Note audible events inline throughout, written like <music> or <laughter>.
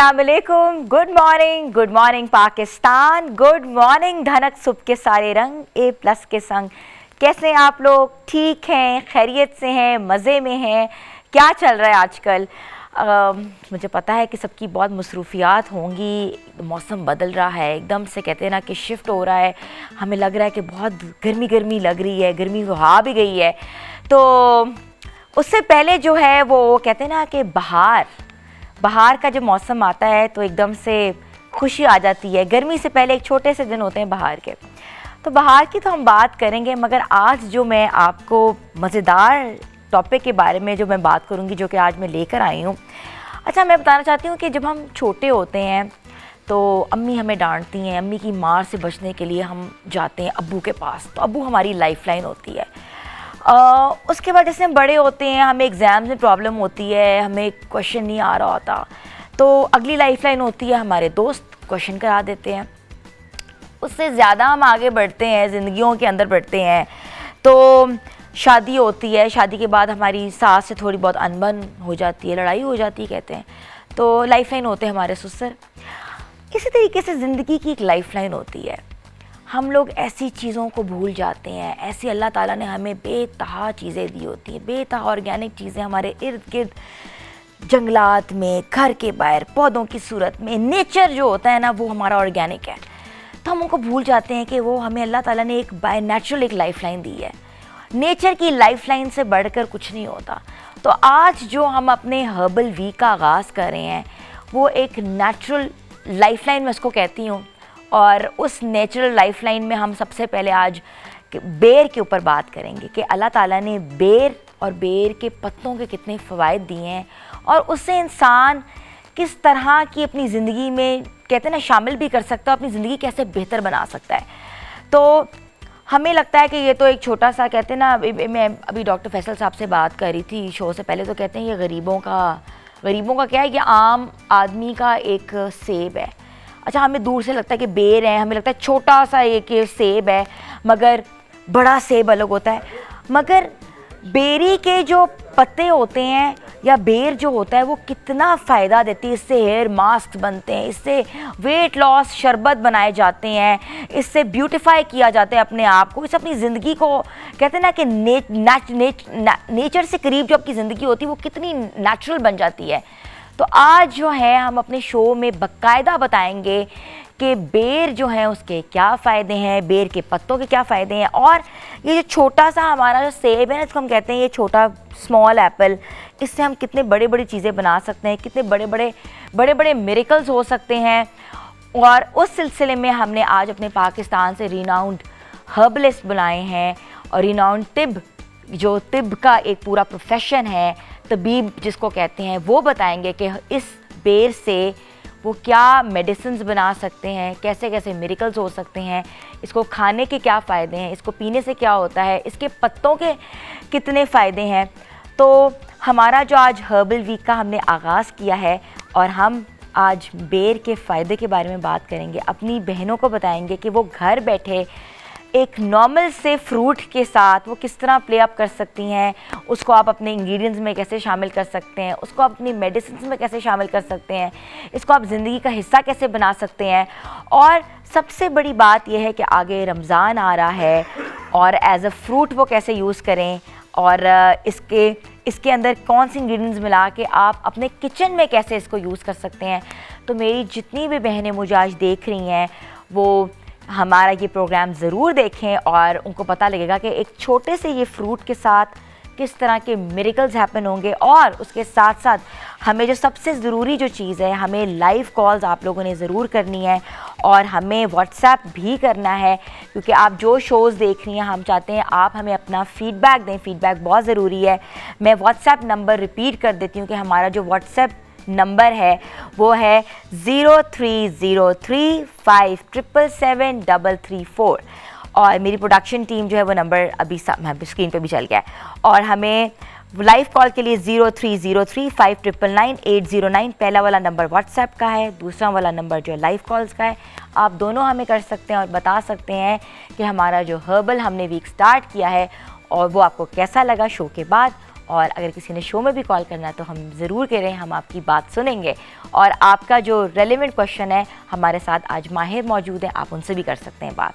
अस्सलाम वालेकुम good morning good morning Pakistan good morning Dhanak सुबह के सारे रंग ए प्लस के संग कैसे हैं आप लोग? ठीक हैं? खैरियत से हैं? मज़े में हैं? क्या चल रहा है आजकल? आ, मुझे पता है कि सबकी बहुत मसरूफियात होंगी। मौसम बदल रहा है। एकदम से कहते हैं ना कि शिफ्ट हो रहा है। हमें लग रहा है कि बहुत गर्मी गर्मी लग रही है। गर्मी तो आ भी गई है। तो उससे पहले जो है वो कहते हैं ना कि बाहर बाहर का जब मौसम आता है तो एकदम से खुशी आ जाती है। गर्मी से पहले एक छोटे से दिन होते हैं बाहर के। तो बाहर की तो हम बात करेंगे, मगर आज जो मैं आपको मज़ेदार टॉपिक के बारे में जो मैं बात करूँगी, जो कि आज मैं लेकर आई हूँ। अच्छा मैं बताना चाहती हूँ कि जब हम छोटे होते हैं तो अम्मी हमें डांटती हैं, अम्मी की मार से बचने के लिए हम जाते हैं अबू के पास। तो अबू हमारी लाइफ लाइन होती है। उसके बाद जैसे हम बड़े होते हैं, हमें एग्ज़ाम में प्रॉब्लम होती है, हमें क्वेश्चन नहीं आ रहा होता। तो अगली लाइफ लाइन होती है हमारे दोस्त क्वेश्चन करा देते हैं। उससे ज़्यादा हम आगे बढ़ते हैं, ज़िंदगियों के अंदर बढ़ते हैं। तो शादी होती है, शादी के बाद हमारी सास से थोड़ी बहुत अनबन हो जाती है, लड़ाई हो जाती है, कहते हैं। तो लाइफ लाइन होते हैं हमारे ससुर इसी तरीके से ज़िंदगी की एक लाइफ लाइन होती है। हम लोग ऐसी चीज़ों को भूल जाते हैं। ऐसी अल्लाह ताला ने हमें बेतहा चीज़ें दी होती हैं। बेतहा ऑर्गेनिक चीज़ें हमारे इर्द गिर्द जंगलात में, घर के बाहर, पौधों की सूरत में, नेचर जो होता है ना, वो हमारा ऑर्गेनिक है। तो हम उनको भूल जाते हैं कि वो हमें अल्लाह ताला ने एक बाय नेचुरल एक लाइफ लाइन दी है। नेचर की लाइफ लाइन से बढ़कर कुछ नहीं होता। तो आज जो हम अपने हर्बल वीक का आगाज़ कर रहे हैं, वो एक नेचुरल लाइफ लाइन मैं उसको कहती हूँ। और उस नेचुरल लाइफ लाइन में हम सबसे पहले आज बेर के ऊपर बात करेंगे कि अल्लाह ताला ने बेर और बेर के पत्तों के कितने फ़वाद दिए हैं और उससे इंसान किस तरह की अपनी ज़िंदगी में, कहते हैं ना, शामिल भी कर सकता है अपनी ज़िंदगी कैसे बेहतर बना सकता है। तो हमें लगता है कि ये तो एक छोटा सा, कहते हैं ना अभी मैं अभी डॉक्टर फैसल साहब से बात कर रही थी शो से पहले तो कहते हैं ये गरीबों का गरीबों का क्या है, ये आम आदमी का एक सेब है। अच्छा हमें दूर से लगता है कि बेर है हमें लगता है छोटा सा एक सेब है मगर बड़ा सेब अलग होता है। मगर बेरी के जो पत्ते होते हैं या बेर जो होता है वो कितना फ़ायदा देती है इससे हेयर मास्क बनते हैं इससे वेट लॉस शरबत बनाए जाते हैं इससे ब्यूटिफाई किया जाता है अपने आप को इस अपनी ज़िंदगी को कहते हैं ना कि ने, नेच, नेच, नेचर से करीब जो आपकी ज़िंदगी होती है वो कितनी नेचुरल बन जाती है। तो आज जो है, हम अपने शो में बकायदा बताएँगे कि बेर जो है, उसके क्या फ़ायदे हैं, बेर के पत्तों के क्या फ़ायदे हैं और ये जो छोटा सा हमारा जो सेब है ना इसको हम कहते हैं, ये छोटा स्मॉल एप्पल इससे हम कितने बड़े बड़ी चीज़ें बना सकते हैं, कितने बड़े बड़े बड़े बड़े मेरिकल्स हो सकते हैं। और उस सिलसिले में हमने आज अपने पाकिस्तान से रिनाउंड हर्बलिस्ट बनाए हैं और रिनाउंड तिब जो तिब का एक पूरा प्रोफेशन है तबीब जिसको कहते हैं, वो बताएँगे कि इस बेर से वो क्या मेडिसिन बना सकते हैं, कैसे कैसे मेरिकल्स हो सकते हैं, इसको खाने के क्या फ़ायदे हैं, इसको पीने से क्या होता है, इसके पत्तों के कितने फ़ायदे हैं। तो हमारा जो आज हर्बल वीक का हमने आगाज़ किया है और हम आज बेर के फ़ायदे के बारे में बात करेंगे, अपनी बहनों को बताएँगे कि वो घर बैठे एक नॉर्मल से फ्रूट के साथ वो किस तरह प्ले अप कर सकती हैं, उसको आप अपने इंग्रेडिएंट्स में कैसे शामिल कर सकते हैं, उसको आप अपनी मेडिसिन में कैसे शामिल कर सकते हैं, इसको आप ज़िंदगी का हिस्सा कैसे बना सकते हैं और सबसे बड़ी बात यह है कि आगे रमज़ान आ रहा है और एज अ फ्रूट वो कैसे यूज़ करें और इसके इसके अंदर कौन सी इंग्रेडिएंट्स मिला के आप अपने किचन में कैसे इसको यूज़ कर सकते हैं। तो मेरी जितनी भी बहनें मुझे आज देख रही हैं, वो हमारा ये प्रोग्राम ज़रूर देखें और उनको पता लगेगा कि एक छोटे से ये फ्रूट के साथ किस तरह के मेरिकल्स हैपन होंगे और उसके साथ साथ हमें जो सबसे ज़रूरी जो चीज़ है, हमें लाइव कॉल्स आप लोगों ने ज़रूर करनी है और हमें व्हाट्सएप भी करना है क्योंकि आप जो शोज़ देख रही हैं, हम चाहते हैं आप हमें अपना फ़ीडबैक दें। फ़ीडबैक बहुत ज़रूरी है। मैं व्हाट्सएप नंबर रिपीट कर देती हूँ कि हमारा जो व्हाट्सएप नंबर है, वो है zero three zero three five triple seven double three four. और मेरी प्रोडक्शन टीम जो है वो नंबर अभी स्क्रीन पे भी चल गया है। और हमें लाइव कॉल के लिए zero three zero three five triple nine eight zero nine, पहला वाला नंबर व्हाट्सएप का है, दूसरा वाला नंबर जो है लाइव कॉल्स का है। आप दोनों हमें कर सकते हैं और बता सकते हैं कि हमारा जो हर्बल हमने वीक स्टार्ट किया है और वो आपको कैसा लगा शो के बाद। और अगर किसी ने शो में भी कॉल करना है तो हम ज़रूर कह रहे हैं, हम आपकी बात सुनेंगे। और आपका जो रेलिवेंट क्वेश्चन है, हमारे साथ आज माहिर मौजूद हैं, आप उनसे भी कर सकते हैं बात।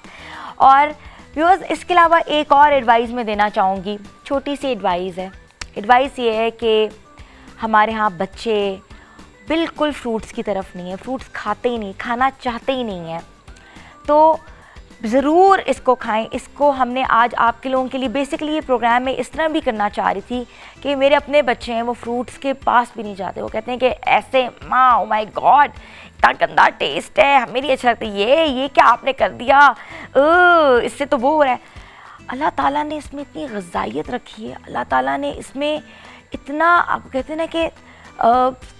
और व्यूअर्स इसके अलावा एक और एडवाइस मैं देना चाहूँगी। छोटी सी एडवाइस है। एडवाइस ये है कि हमारे यहाँ बच्चे बिल्कुल फ्रूट्स की तरफ़ नहीं है। फ्रूट्स खाते ही नहीं, खाना चाहते ही नहीं हैं। तो ज़रूर इसको खाएँ। इसको हमने आज आपके लोगों के लिए बेसिकली ये प्रोग्राम में इस तरह भी करना चाह रही थी कि मेरे अपने बच्चे हैं वो फ्रूट्स के पास भी नहीं जाते। वो कहते हैं कि ऐसे माँ ओ माई गॉड इतना गंदा टेस्ट है मेरी अच्छा लगता। ये ये क्या आपने कर दिया? ओ, इससे तो वो हो रहा है। अल्लाह ताला ने इसमें इतनी गजाइत रखी है। अल्लाह ताला ने इसमें इतना आप कहते हैं ना कि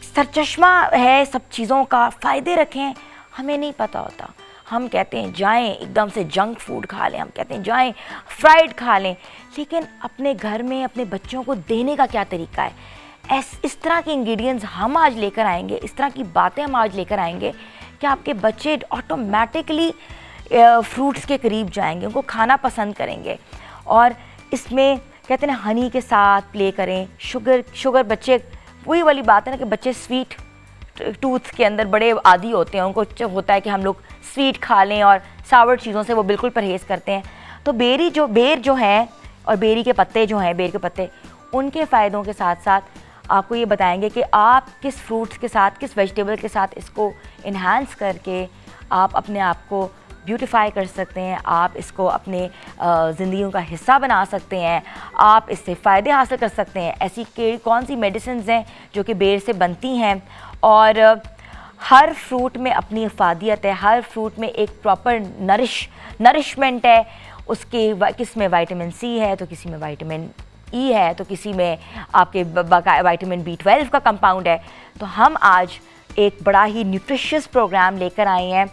सरचश्मा है सब चीज़ों का फ़ायदे रखें हमें नहीं पता होता। हम कहते हैं, जाएँ, एकदम से जंक फ़ूड खा लें, हम कहते हैं, जाएँ फ्राइड खा लें। लेकिन अपने घर में, अपने बच्चों को देने का क्या तरीका है? ऐस, इस तरह के इंग्रेडिएंट्स हम आज लेकर आएँगे, इस तरह की बातें हम आज लेकर आएँगे कि आपके बच्चे ऑटोमेटिकली फ्रूट्स के करीब जाएँगे, उनको खाना पसंद करेंगे। और इसमें कहते हैं हनी के साथ प्ले करें शुगर शुगर बच्चे, वही वाली बात है ना कि बच्चे स्वीट टूथ के अंदर बड़े आदि होते हैं, उनको होता है कि हम लोग स्वीट खा लें और सावर चीज़ों से वो बिल्कुल परहेज़ करते हैं। तो बेरी जो, बेर जो है और बेरी के पत्ते जो हैं, बेर के पत्ते, उनके फ़ायदों के साथ साथ आपको ये बताएँगे कि आप किस फ्रूट्स के साथ, किस वेजिटेबल के साथ इसको इन्हांस करके आप अपने आप को ब्यूटिफाई कर सकते हैं, आप इसको अपने ज़िंदगी का हिस्सा बना सकते हैं, आप इससे फ़ायदे हासिल कर सकते हैं। ऐसी कौन सी मेडिसिन हैं जो कि बेर से बनती हैं? और हर फ्रूट में अपनी अफादियत है, हर फ्रूट में एक प्रॉपर नरिश, नरिशमेंट है। उसके किसमें वाइटामिन सी है तो किसी में वाइटामिन ई है तो किसी में आपके वाइटामिन बी ट्वेल्व का कंपाउंड है। तो हम आज एक बड़ा ही न्यूट्रिशियस प्रोग्राम लेकर आए हैं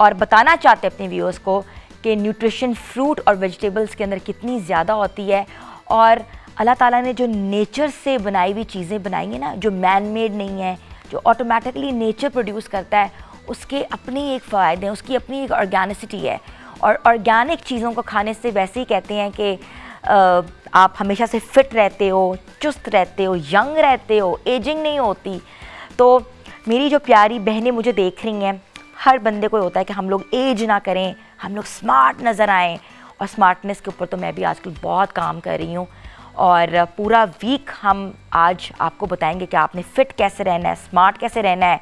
और बताना चाहते हैं अपने व्यूअर्स को कि न्यूट्रिशन फ्रूट और वेजिटेबल्स के अंदर कितनी ज़्यादा होती है और अल्लाह ताला ने जो नेचर से बनाई हुई चीज़ें बनाई हैं ना, जो मैन मेड नहीं है जो ऑटोमेटिकली नेचर प्रोड्यूस करता है, उसके अपने एक फ़ायदे हैं, उसकी अपनी एक ऑर्गेनिसिटी है। और ऑर्गेनिक चीज़ों को खाने से वैसे ही कहते हैं कि आप हमेशा से फिट रहते हो, चुस्त रहते हो यंग रहते हो एजिंग नहीं होती। तो मेरी जो प्यारी बहनें मुझे देख रही हैं, हर बंदे को होता है कि हम लोग एज ना करें, हम लोग स्मार्ट नज़र आएँ। और स्मार्टनेस के ऊपर तो मैं भी आजकल बहुत काम कर रही हूँ। और पूरा वीक हम आज आपको बताएँगे कि आपने फिट कैसे रहना है स्मार्ट कैसे रहना है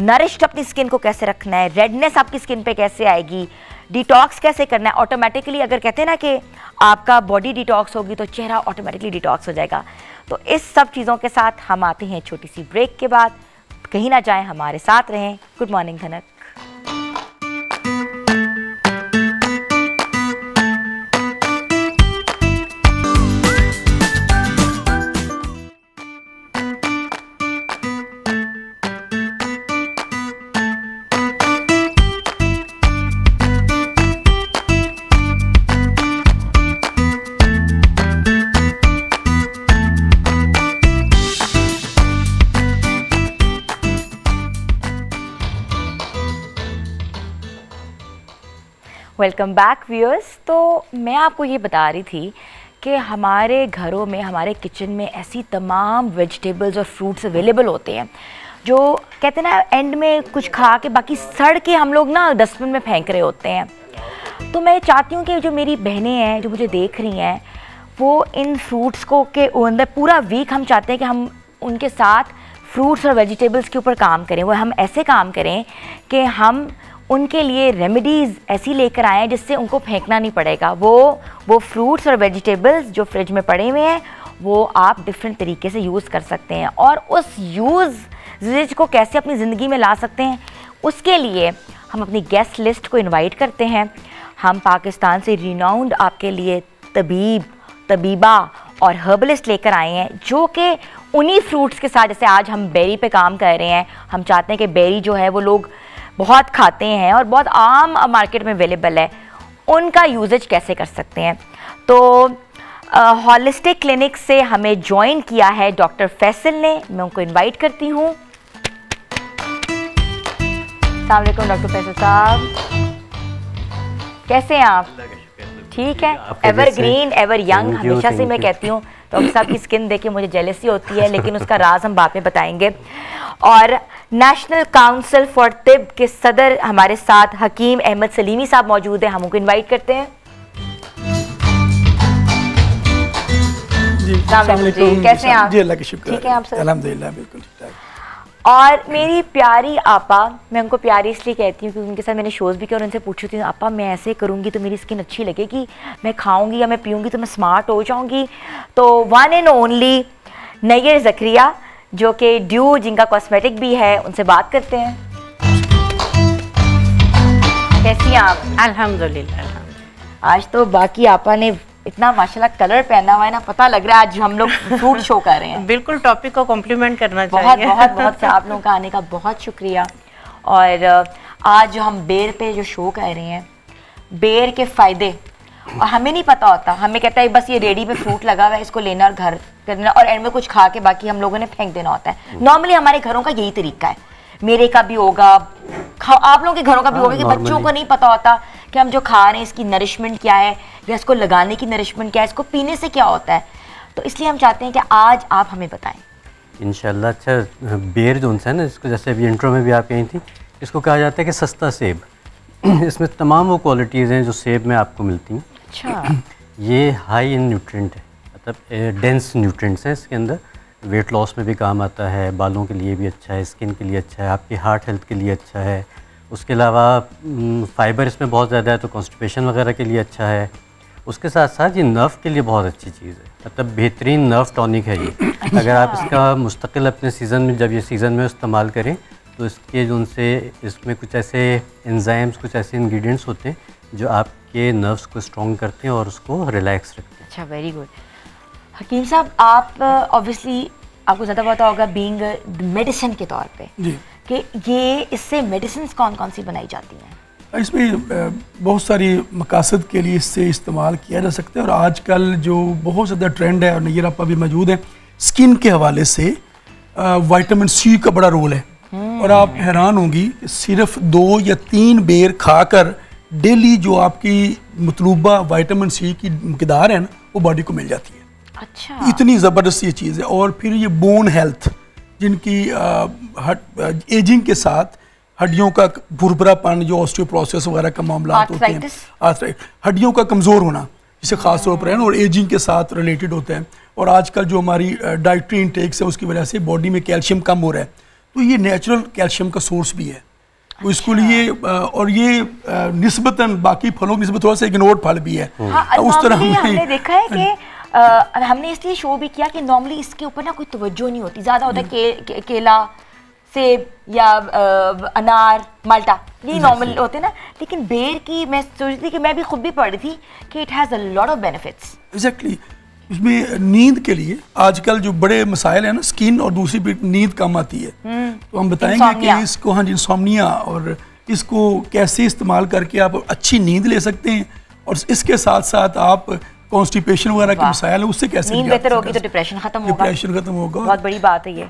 नरिश्ड अपनी स्किन को कैसे रखना है रेडनेस आपकी स्किन पे कैसे आएगी डिटॉक्स कैसे करना है। ऑटोमेटिकली अगर कहते हैं ना कि आपका बॉडी डिटॉक्स होगी तो चेहरा ऑटोमेटिकली डिटॉक्स हो जाएगा। तो इस सब चीज़ों के साथ हम आते हैं छोटी सी ब्रेक के बाद। कहीं ना जाएँ, हमारे साथ रहें। Good morning Dhanak welcome back viewers तो मैं आपको ये बता रही थी कि हमारे घरों में, हमारे किचन में ऐसी तमाम वेजिटेबल्स और फ्रूट्स अवेलेबल होते हैं, जो कहते हैं ना एंड में कुछ खा के, बाकी सड़ के हम लोग ना डस्टबिन में फेंक रहे होते हैं। तो मैं चाहती हूँ कि जो मेरी बहनें हैं, जो मुझे देख रही हैं, वो इन फ्रूट्स को के अंदर पूरा वीक हम चाहते हैं कि हम उनके साथ फ्रूट्स और वेजिटेबल्स के ऊपर काम करें। वो हम ऐसे काम करें कि हम उनके लिए रेमेडीज़ ऐसी लेकर आए हैं जिससे उनको फेंकना नहीं पड़ेगा। वो वो फ्रूट्स और वेजिटेबल्स जो फ्रिज में पड़े हुए हैं, वो आप डिफरेंट तरीके से यूज़ कर सकते हैं। और उस यूज़ को कैसे अपनी ज़िंदगी में ला सकते हैं, उसके लिए हम अपनी गेस्ट लिस्ट को इनवाइट करते हैं। हम पाकिस्तान से रिनाउंड आपके लिए तबीब, तबीबा और हर्बलिस्ट लेकर आए हैं, जो कि उन्हीं फ्रूट्स के साथ, जैसे आज हम बेरी पे काम कर रहे हैं, हम चाहते हैं कि बेरी जो है वो लोग बहुत खाते हैं और बहुत आम मार्केट में अवेलेबल है उनका यूजेज कैसे कर सकते हैं? तो हॉलिस्टिक क्लिनिक से हमें ज्वाइन किया है डॉक्टर फैसल ने। मैं उनको इनवाइट करती हूँ। अलैक्म डॉक्टर फैसल साहब। कैसे हैं आप? ठीक है। एवर ग्रीन एवर यंग हमेशा से मैं कहती हूँ तो अब सबकी स्किन देख के मुझे जेलसी होती है लेकिन उसका राज हम बाद में बताएँगे। और नेशनल काउंसिल फॉर तिब के सदर हमारे साथ हकीम अहमद सलीमी साहब मौजूद हैं। हम उनको इनवाइट करते हैं। जी जी, कैसे हैं आप? जी अल्लाह का शुक्र ठीक है आप सर? अल्हम्दुलिल्लाह बिल्कुल ठीक ठाक। और मेरी प्यारी आपा मैं उनको प्यारी इसलिए कहती हूँ क्योंकि उनके साथ मैंने शोज़ भी किया और उनसे पूछी थी आपा मैं ऐसे करूँगी तो मेरी स्किन अच्छी लगेगी? मैं खाऊँगी या मैं पीऊँगी तो मैं स्मार्ट हो जाऊँगी? तो one and only Nayyar Zakaria जो कि ड्यू जिनका कॉस्मेटिक भी है उनसे बात करते हैं। कैसी हैं आप? अल्हम्दुलिल्लाह आज तो बाकी आपा ने इतना माशाल्लाह कलर पहना हुआ है ना पता लग रहा है आज हम लोग फ्रूट शो कर रहे हैं। <laughs> बिल्कुल टॉपिक को कॉम्प्लीमेंट करना बहुत चाहिए। बहुत बहुत से आप लोगों का आने का बहुत शुक्रिया। और आज जो हम बेर पे जो शो कर रहे हैं बेर के फ़ायदे और हमें नहीं पता होता। हमें कहता है बस ये रेडी पे फ्रूट लगा हुआ है इसको लेना और घर करना और एंड में कुछ खा के बाकी हम लोगों ने फेंक देना होता है। नॉर्मली हमारे घरों का यही तरीका है। मेरे का भी होगा आप लोगों के घरों का भी हाँ, होगा कि बच्चों को नहीं पता होता कि हम जो खा रहे हैं इसकी नरिशमेंट क्या है या इसको लगाने की नरिशमेंट क्या है इसको पीने से क्या होता है। तो इसलिए हम चाहते हैं कि आज आप हमें बताएँ। इंशाल्लाह अच्छा बेर जो है ना इसको जैसे अभी इंट्रो में भी आप कही थी इसको कहा जाता है कि सस्ता सेब। <clears throat> इसमें तमाम वो क्वालिटीज़ हैं जो सेब में आपको मिलती हैं। अच्छा। <clears throat> ये हाई इन न्यूट्रिएंट है मतलब डेंस न्यूट्रिएंट्स हैं इसके अंदर। वेट लॉस में भी काम आता है बालों के लिए भी अच्छा है स्किन के लिए अच्छा है आपकी हार्ट हेल्थ के लिए अच्छा है। उसके अलावा फाइबर इसमें बहुत ज़्यादा है तो कॉन्स्टिपेशन वगैरह के लिए अच्छा है। उसके साथ साथ ये नर्व के लिए बहुत अच्छी चीज़ है मतलब बेहतरीन नर्व टॉनिक है ये। अगर आप इसका मुस्तकिल अपने सीज़न में जब ये सीज़न में इस्तेमाल करें तो इसके जो उनसे इसमें कुछ ऐसे एंजाइम्स कुछ ऐसे इंग्रेडिएंट्स होते हैं जो आपके नर्व्स को स्ट्रॉन्ग करते हैं और उसको रिलैक्स रखते हैं। अच्छा वेरी गुड हकीम साहब आप ऑब्वियसली आपको ज़्यादा पता होगा बींग मेडिसिन के तौर पे जी। कि ये इससे मेडिसिन कौन कौन सी बनाई जाती हैं? इसमें बहुत सारी मकासद के लिए इससे इस्तेमाल किया जा सकता है और आजकल जो बहुत ज़्यादा ट्रेंड है और नैयर आपा भी मौजूद है स्किन के हवाले से वाइटामिन सी का बड़ा रोल है। और आप हैरान होंगी सिर्फ़ दो या तीन बेर खाकर डेली जो आपकी मतलूबा वाइटामिन सी की मकदार है ना वो बॉडी को मिल जाती है। अच्छा। इतनी ज़बरदस्त ये चीज़ है और फिर ये बोन हेल्थ जिनकी हड एजिंग के साथ हड्डियों का भुरभुरापन जो ऑस्टियोप्रोसेस वगैरह का मामला होते हैं हड्डियों का कमज़ोर होना जिसे खास तौर पर है ना और एजिंग के साथ रिलेटेड होते हैं। और आजकल जो हमारी डाइट्री इंटेक्स है उसकी वजह से बॉडी में कैल्शियम कम हो रहा है। तो ये नेचुरल कैल्शियम का सोर्स भी है। तो इसको लिए और ये निस्बतन बाकी फलों की थोड़ा सा इग्नोर्ड फल भी है। हाँ उस तरह हमने- देखा है कि अ, हमने इसलिए शो भी किया कि नॉर्मली इसके ऊपर ना कोई तवज्जो नहीं होती। ज़्यादा होता है के, के, केला सेब या अ, अनार माल्टा। ये नॉर्मल होते ना। लेकिन बेर की मैं सोचती थी कि मैं भी खुद भी पढ़ रही थी कि it has a lot of benefits exactly इसमें नींद के लिए आजकल जो बड़े मसाइल है ना स्किन और दूसरी भी नींद कम आती है तो हम बताएँगे. कि इसको हाँ जी सोमनिया और इसको कैसे इस्तेमाल करके आप अच्छी नींद ले सकते हैं और इसके साथ साथ आप कॉन्स्टिपेशन वगैरह के। मसाइल है उससे कैसे नींद बेहतर होगी तो डिप्रेशन खत्म होगा। डिप्रेशन खत्म होगा। बहुत बड़ी बात है ये।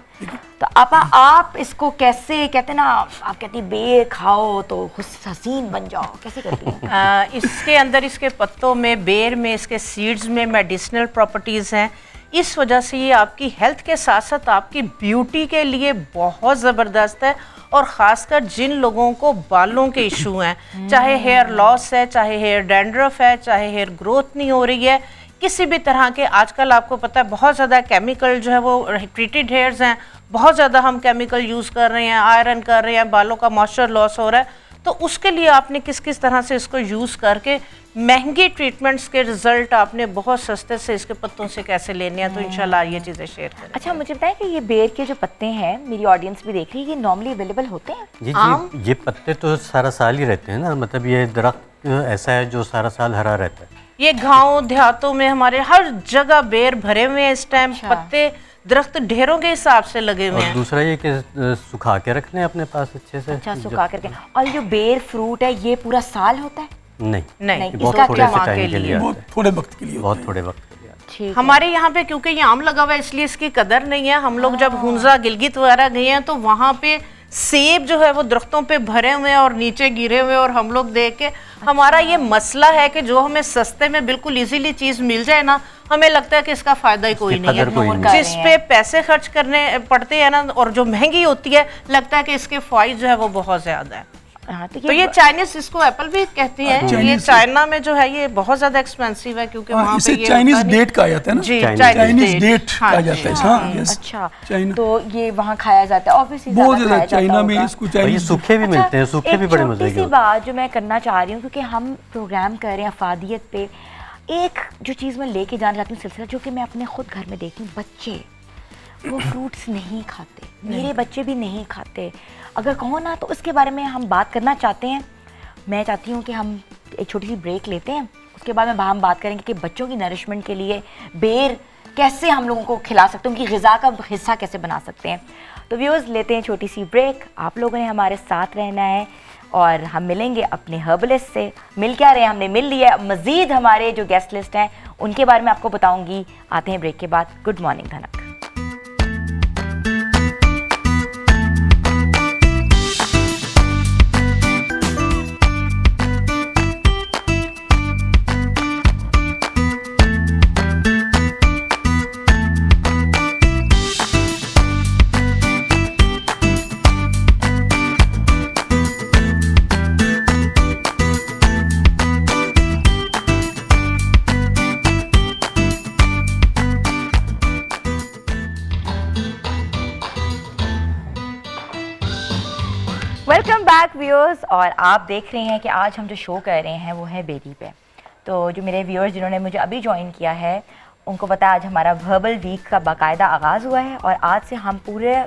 तो आपा आप इसको कैसे कहते हैं ना आप कहती हैं बेर खाओ तो हसीन बन जाओ। कैसे करती हैं? <laughs> इसके अंदर इसके पत्तों में बेर में इसके सीड्स में मेडिसिनल प्रॉपर्टीज़ हैं। इस वजह से ये आपकी हेल्थ के साथ साथ आपकी ब्यूटी के लिए बहुत ज़बरदस्त है और ख़ासकर जिन लोगों को बालों के इशू हैं, चाहे हेयर लॉस है, चाहे हेयर डेंड्रफ है, चाहे हेयर ग्रोथ नहीं हो रही है, किसी भी तरह के आजकल आपको पता है बहुत ज़्यादा केमिकल जो है वो ट्रीटेड हेयर्स हैं, बहुत ज़्यादा हम केमिकल यूज़ कर रहे हैं आयरन कर रहे हैं, बालों का मॉइस्चर लॉस हो रहा है तो उसके लिए आपने किस किस तरह से इसको यूज़ करके महँगी ट्रीटमेंट्स के रिज़ल्ट आपने बहुत सस्ते से इसके पत्तों से कैसे लेने हैं तो इंशाल्लाह ये चीज़ें शेयर करें। अच्छा मुझे बताएँ कि ये बेर के जो पत्ते हैं मेरी ऑडियंस भी देख रही है ये नॉर्मली अवेलेबल होते हैं? जी आम? जी ये पत्ते तो सारा साल ही रहते हैं ना मतलब ये दरख्त ऐसा है जो सारा साल हरा रहता है। ये गाँव देहातों में हमारे हर जगह बेर भरे हुए हैं इस टाइम अच्छा। पत्ते दरख्त ढेरों के हिसाब से लगे हुए हैं। दूसरा ये कि सुखा के रख लें अपने पास अच्छे से। अच्छा सुखा करके और जो बेर फ्रूट है ये पूरा साल होता है? नहीं। नहीं बहुत इसका थोड़े क्या से टाइम के लिए? बहुत थोड़े वक्त के लिए बहुत थोड़े वक्त के लिए आता है ठीक है। हमारे यहाँ पे क्योंकि ये आम लगा हुआ है इसलिए इसकी कदर नहीं है। हम लोग जब हुंजा गिलगित वगैरह गए हैं तो वहाँ पे सेब जो है वो दरख्तों पे भरे हुए हैं और नीचे गिरे हुए हैं और हम लोग देख के हमारा ये मसला है कि जो हमें सस्ते में बिल्कुल इजीली चीज़ मिल जाए ना हमें लगता है कि इसका फ़ायदा ही कोई नहीं कदर कोई है नहीं। है। जिस पे पैसे खर्च करने पड़ते हैं ना और जो महँगी होती है लगता है कि इसके फ़ायदे जो है वो बहुत ज़्यादा है। हाँ, तो तो ये चाइनीज़ इसको एप्पल भी कहती है ये चाइना में जो है ये बहुत ज़्यादा एक्सपेंसिव है क्योंकि हाँ, वहाँ पे ये चाइनीज़ डेट कहा जाता है ना? जी चाइनीज़ डेट हाँ कहा जाता है। हाँ अच्छा तो ये वहाँ खाया जाता है ऑब्वियसली बहुत ज़्यादा चाइना में इसको चाइनीज़ सूखे भी मिलते हैं सूखे भी बड़े मज़े के हैं। बात जो मैं करना चाह रही हूँ क्योंकि हम प्रोग्राम कर रहे हैं अफादियत पे एक जो चीज़ मैं लेके जाना चाहती हूँ सिलसिला जो कि मैं अपने खुद घर में देखती हूँ बच्चे वो <clears throat> फ्रूट्स नहीं खाते मेरे बच्चे भी नहीं खाते अगर कहो ना तो उसके बारे में हम बात करना चाहते हैं। मैं चाहती हूँ कि हम एक छोटी सी ब्रेक लेते हैं। उसके बाद में हम बात करेंगे कि बच्चों की नरिशमेंट के लिए बेर कैसे हम लोगों को खिला सकते हैं, उनकी ग़िज़ा का हिस्सा कैसे बना सकते हैं। तो व्यूज़ लेते हैं छोटी सी ब्रेक आप लोगों ने हमारे साथ रहना है और हम मिलेंगे अपने हर्बलिस्ट से। मिल क्या रहे हैं? हमने मिल लिया मज़ीद हमारे जो गेस्ट लिस्ट हैं, उनके बारे में आपको बताऊँगी। आते हैं ब्रेक के बाद। गुड मॉर्निंग धनक व्यूअर्स और आप देख रहे हैं कि आज हम जो शो कर रहे हैं, वो है बेरी पे। तो जो मेरे व्यूअर्स जिन्होंने मुझे अभी ज्वाइन किया है, उनको पता है आज हमारा हर्बल वीक का बाकायदा आगाज़ हुआ है, और आज से हम पूरे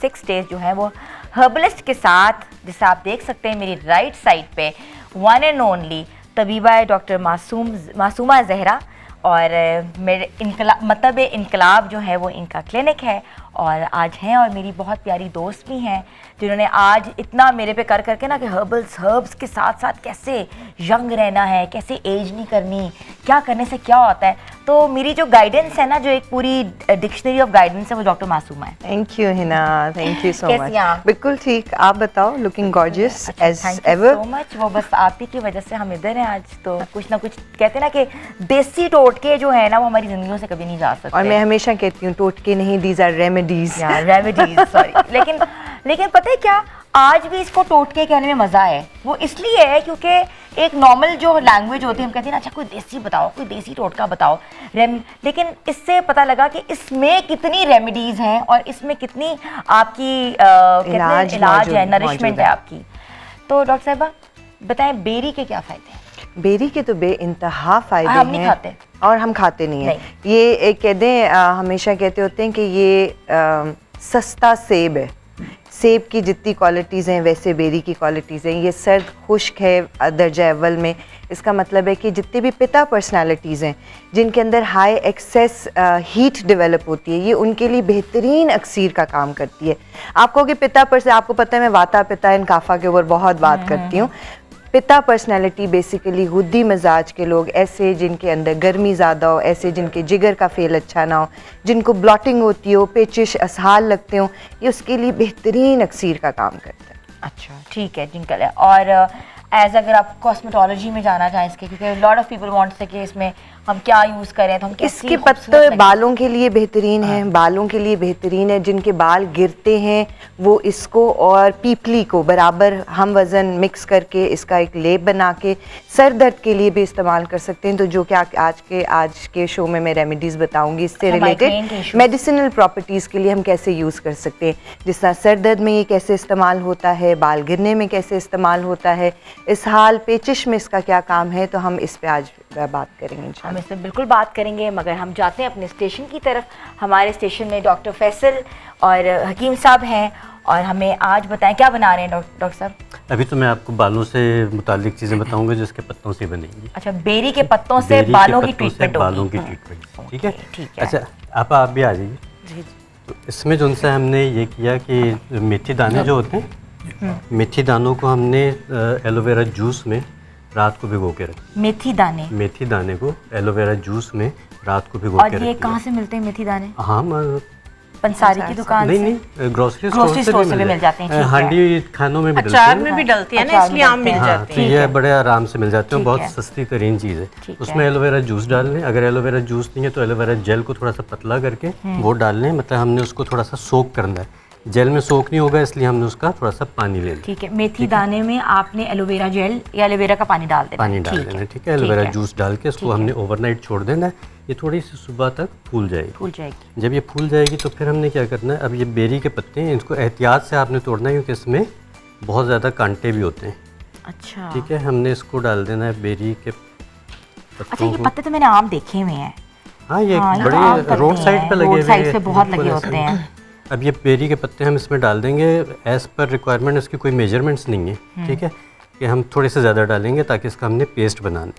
सिक्स डेज़ जो है, वो हर्बलिस्ट के साथ, जिसे आप देख सकते हैं मेरी राइट साइड पे वन एंड ओनली तबीबा डॉक्टर मासूम, मासूमा जहरा, और मेरे इनकला मतलब इनकलाब जो है, वो इनका क्लिनिक है और आज हैं और मेरी बहुत प्यारी दोस्त भी हैं जिन्होंने आज इतना मेरे पे कर करके ना कि हर्बल्स हर्ब्स के साथ साथ कैसे यंग रहना है कैसे एज नहीं करनी क्या करने से क्या होता है? तो मेरी जो गाइडेंस है ना जो एक पूरी डिक्शनरी ऑफ़ गाइडेंस है वो डॉक्टर मासूमा है। Thank you Hina thank you so much बिल्कुल ठीक. आप बताओ looking gorgeous as ever so much वो बस आप ही की वजह से हम इधर हैं आज तो कुछ ना कुछ कहते हैं ना कि देसी टोटके जो है ना वो हमारी जिंदगियों से कभी नहीं जा सकते। और मैं हमेशा कहती हूँ टोटके नहीं these are remedies remedies sorry लेकिन लेकिन पता है क्या? आज भी इसको टोटके कहने में मज़ा है। वो इसलिए है क्योंकि एक नॉर्मल जो लैंग्वेज होती है हम कहते हैं ना अच्छा कोई देसी बताओ कोई देसी टोटका बताओ। रेम लेकिन इससे पता लगा कि इसमें कितनी रेमेडीज हैं और इसमें कितनी आपकी हैं इलाज इलाज है नरिशमेंट है है। आपकी। तो डॉक्टर साहबा बताएँ बेरी के क्या फ़ायदे हैं? बेरी के तो बे इंतहा फ़ायदे हम नहीं हैं खाते। और हम खाते नहीं हैं। ये एक कहते हैं हमेशा कहते होते हैं कि ये अ, सस्ता सेब है। सेब की जितनी क्वालिटीज़ हैं वैसे बेरी की क्वालिटीज़ हैं। ये सर्द खुश्क है दर्जा अव्वल में। इसका मतलब है कि जितने भी पिता पर्सनालिटीज़ हैं जिनके अंदर हाई एक्सेस हीट डेवलप होती है ये उनके लिए बेहतरीन अक्सर का काम करती है। आपको कि पिता पर आपको पता है मैं वाता पिता इन काफ़ा के ऊपर बहुत बात करती हूँ। पिता पर्सनैलिटी बेसिकली हुद्दी मिजाज के लोग ऐसे जिनके अंदर गर्मी ज़्यादा हो, ऐसे जिनके जिगर का फेल अच्छा ना हो, जिनको ब्लॉटिंग होती हो, पेचिश, असहाल लगते हो, ये उसके लिए बेहतरीन अक्सर का काम करते हैं। अच्छा ठीक है, जिनका और एज अगर आप कॉस्मेटोलॉजी में जाना चाहें इसके, क्योंकि लॉट ऑफ़ पीपल वॉन्ट्स कि इसमें हम क्या यूज़ करें तो हम इसके पत्ते बालों के लिए बेहतरीन है बालों के लिए बेहतरीन है जिनके बाल गिरते हैं वो इसको और पीपली को बराबर हम वज़न मिक्स करके इसका एक लेप बना के सर दर्द के लिए भी इस्तेमाल कर सकते हैं। तो जो कि आज के आज के शो में मैं रेमेडीज़ बताऊँगी इससे रिलेटेड मेडिसिनल प्रॉपर्टीज़ के लिए हम कैसे यूज़ कर सकते हैं। जिस तरह सर दर्द में ये कैसे इस्तेमाल होता है बाल गिरने में कैसे इस्तेमाल होता है इस हाल पेचिश में इसका क्या काम है तो हम इस पे आज बात करेंगे हम इंशाल्लाह इस पर बिल्कुल बात करेंगे मगर हम जाते हैं अपने स्टेशन की तरफ़। हमारे स्टेशन में डॉक्टर फैसल और हकीम साहब हैं और हमें आज बताएँ क्या बना रहे हैं डॉक्टर साहब? अभी तो मैं आपको बालों से मुतालिक चीज़ें <clears throat> बताऊँगा जिसके पत्तों से बनेंगी। अच्छा बेरी के पत्तों से बालों की ट्रीटमेंट बालों की ट्रीटमेंट ठीक है? ठीक है। अच्छा आप आप भी आ जाइए। तो इसमें जो सा हमने ये किया कि मेथी दाने जो होते हैं मेथी दानों को हमने एलोवेरा जूस में रात को भिगो के रख। मेथी दाने। मेथी दाने को एलोवेरा जूस में रात को भिगो और के ये कहाँ से मिलते हैं मेथी दाने? हाँ म- पंसारी की दुकान नहीं से? नहीं ग्रोसरी store से भी मिल जाते हैं, हांडी खानों में भी डलते अचार में भी डलती है ना इसलिए आम मिल हाँ। जाते तो हैं। ये बड़े आराम से मिल जाते हैं बहुत सस्ती तरीन चीज़ है। उसमें एलोवेरा जूस डाल लें अगर एलोवेरा जूस नहीं है तो एलोवेरा जेल को थोड़ा सा पतला करके हम्म। वो डाल लें मतलब हमने उसको थोड़ा सा सोक करना है। जेल में सोख नहीं होगा इसलिए हमने उसका थोड़ा सा पानी ले लिया। ठीक है मेथी दाने में आपने एलोवेरा जेल या एलोवेरा का पानी डाल देना। पानी डाल देना ठीक है? एलोवेरा जूस डाल के इसको हमने ओवरनाइट छोड़ देना है। ये थोड़ी सी सुबह तक फूल जाएगी। फूल जाएगी। जब ये फूल जाएगी तो फिर हमने क्या करना है? अब ये बेरी के पत्ते हैं इनको एहतियात से आपने तोड़ना है क्योंकि इसमें बहुत ज़्यादा कांटे भी होते हैं। अच्छा। ठीक है हमने इसको डाल देना है बेरी के अच्छा ये पत्ते तो मैंने आम देखे हुए हैं। हाँ ये हाँ, बड़े तो रोड साइड हैं, पे लगे रोड हुए साइड हैं, बहुत लगे होते हैं। अब ये बेरी के पत्ते हम इसमें डाल देंगे। एज पर रिक्वायरमेंट इसकी कोई मेजरमेंट्स नहीं है हम्म। ठीक है? कि हम थोड़े से ज़्यादा डालेंगे ताकि इसका हमने पेस्ट बना लें।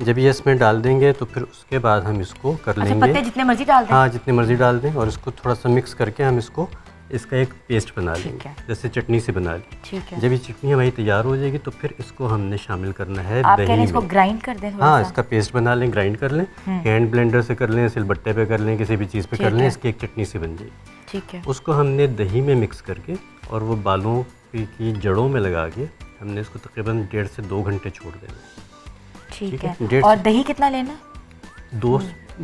जब ये इसमें डाल देंगे तो फिर उसके बाद हम इसको कर अच्छा लेंगे। पत्ते जितने मर्ज़ी डाल दें। हाँ जितने मर्ज़ी डाल दें और इसको थोड़ा सा मिक्स करके हम इसको इसका एक पेस्ट बना लेंगे जैसे चटनी से बना ली। ठीक है। जब ये चटनी हमारी तैयार हो जाएगी तो फिर इसको हमने शामिल करना है आप दही इसको ग्राइंड कर दें हाँ इसका पेस्ट बना लें ग्राइंड कर लें। हैंड ब्लेंडर से कर लें सिलबट्टे पे कर लें किसी भी चीज़ पे कर लें इसकी एक चटनी से बन जाएगी। ठीक है। उसको हमने दही में मिक्स करके और वो बालों की, जड़ों में लगा के हमने इसको तकरीबन डेढ़ से दो घंटे छोड़ देना ठीक है, और दही कितना लेना? दो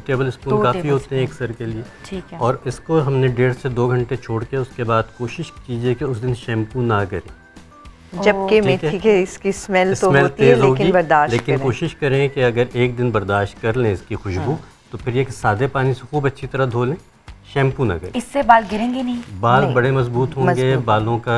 टेबल स्पून काफ़ी होते हैं एक सर के लिए। ठीक है। और इसको हमने डेढ़ से दो घंटे छोड़ के उसके बाद कोशिश कीजिए कि उस दिन शैम्पू ना करें। जबकि मेथी के इसकी स्मेल तो स्मेल होती है लेकिन बर्दाश्त लेकिन कोशिश करें कि अगर एक दिन बर्दाश्त कर लें इसकी खुशबू तो फिर ये सादे पानी से खूब अच्छी तरह धो लें शैम्पू ना करें। इससे बाल गिरेंगे नहीं? बाल बड़े मज़बूत होंगे बालों का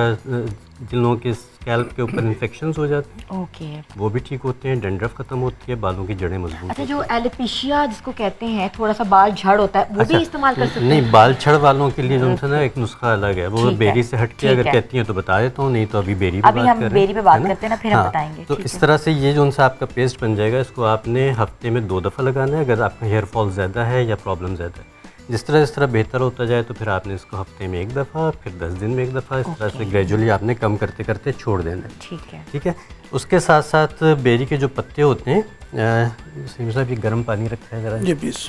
दिलों के स्कैल्प के ऊपर इन्फेक्शन हो जाते हैं। ओके वो भी ठीक होते हैं डेंड्रफ खत्म होती है बालों की जड़ें मज़बूत अच्छा जो एलोपेशिया जिसको कहते हैं थोड़ा सा बाल झड़ होता है वो अच्छा, भी इस्तेमाल कर सकते हैं। नहीं बाल छड़ वालों के लिए जो ना एक नुस्खा अलग है। वो बेरी से हट के अगर कहती हैं तो बता देता हूँ नहीं तो अभी बेरी पे अभी बात हम बेरी पे बात करते हैं ना, फिर हम हाँ, बताएँगे, तो इस तरह से ये जो उनसे आपका पेस्ट बन जाएगा इसको आपने हफ़्ते में दो दफ़ा लगाना है अगर आपका हेयर फॉल ज़्यादा है या प्रॉब्लम ज़्यादा है। जिस तरह जिस तरह बेहतर होता जाए तो फिर आपने इसको हफ़्ते में एक दफ़ा फिर दस दिन में एक दफ़ा इस तरह से ग्रेजुअली आपने कम करते करते छोड़ देना ठीक है। ठीक है? उसके साथ साथ बेरी के जो पत्ते होते हैं सलीम साहब ये गर्म पानी रखा है ज़रा। जी प्लीज़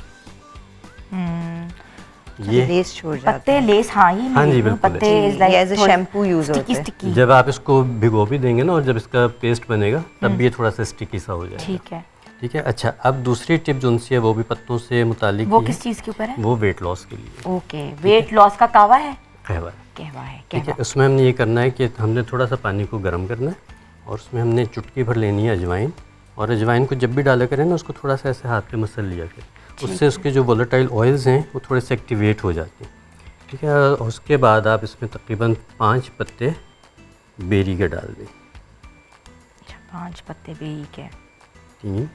ये लेस छोड़ जाते पत्ते लेस हाँ ये हाँ जी, बिल्कुल। पत्ते ये use sticky, होते हैं। जब आप इसको भिगो भी देंगे ना और जब इसका पेस्ट बनेगा तब भी ये थोड़ा सा स्टिकी सा हो जाएगा। ठीक है। ठीक है? अच्छा अब दूसरी टिप जो उनसी है वो भी पत्तों से मुतालिक वो किस चीज़ के ऊपर है? वो वेट लॉस के लिए। ओके वेट लॉस का कावा है? कहवा है। कहवा है ठीक है उसमें हमने ये करना है कि हमने थोड़ा सा पानी को गर्म करना है और उसमें हमने चुटकी भर लेनी है अजवाइन और अजवाइन को जब भी डाला करें ना उसको थोड़ा सा ऐसे हाथ पे मसल लिया करें। उससे उसके जो वोलेटाइल ऑयल्स हैं वो थोड़े से एक्टिवेट हो जाते हैं। ठीक है उसके बाद आप इसमें तकरीबन पाँच पत्ते बेरी के डाल दें। पाँच पत्ते बेरी के तीन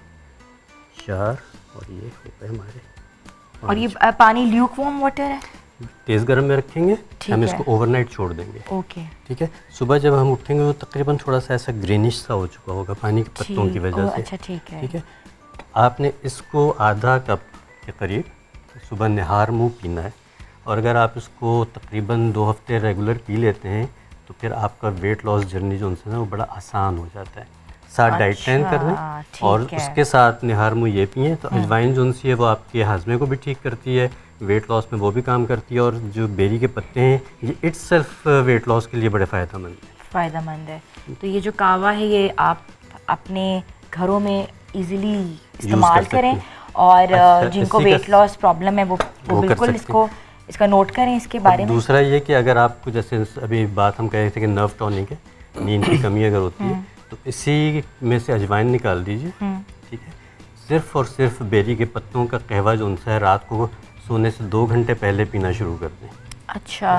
चार और ये हो गए हमारे और ये पानी ल्यूक वार्म वाटर है? तेज़ गर्म में रखेंगे हम। इसको ओवरनाइट छोड़ देंगे। ओके ठीक है? सुबह जब हम उठेंगे तो तकरीबन थोड़ा सा ऐसा ग्रीनिश सा हो चुका होगा पानी के पत्तों की वजह से। अच्छा ठीक है। ठीक है? आपने इसको आधा कप के करीब सुबह निहार मुँह पीना है। और अगर आप इसको तकरीबन दो हफ़्ते रेगुलर पी लेते हैं तो फिर आपका वेट लॉस जर्नी जो उनसे ना वो बड़ा आसान हो जाता है। साथ डाइट प्लान कर लें और। उसके साथ निहार मुँह ये पिए तो अजवाइन जो है वो आपके हाजमे को भी ठीक करती है वेट लॉस में वो भी काम करती है और जो बेरी के पत्ते हैं ये इट्स वेट लॉस के लिए बड़े फ़ायदेमंद है। फ़ायदेमंद है। तो ये जो कावा है ये आप अपने घरों में इजीली इस्तेमाल करें और अच्छा, जिनको वेट लॉस प्रॉब्लम है वो वो वो बिल्कुल इसको इसका नोट करें इसके बारे में। दूसरा ये कि अगर आपको जैसे अभी बात हम कह रहे थे कि नर्व टॉनिक है नींद की कमी अगर होती है तो इसी में से अजवाइन निकाल दीजिए ठीक है? सिर्फ़ और सिर्फ़ बेरी के पत्तों का कहवा जो उनसे है रात को सोने से दो घंटे पहले पीना शुरू कर दें। अच्छा।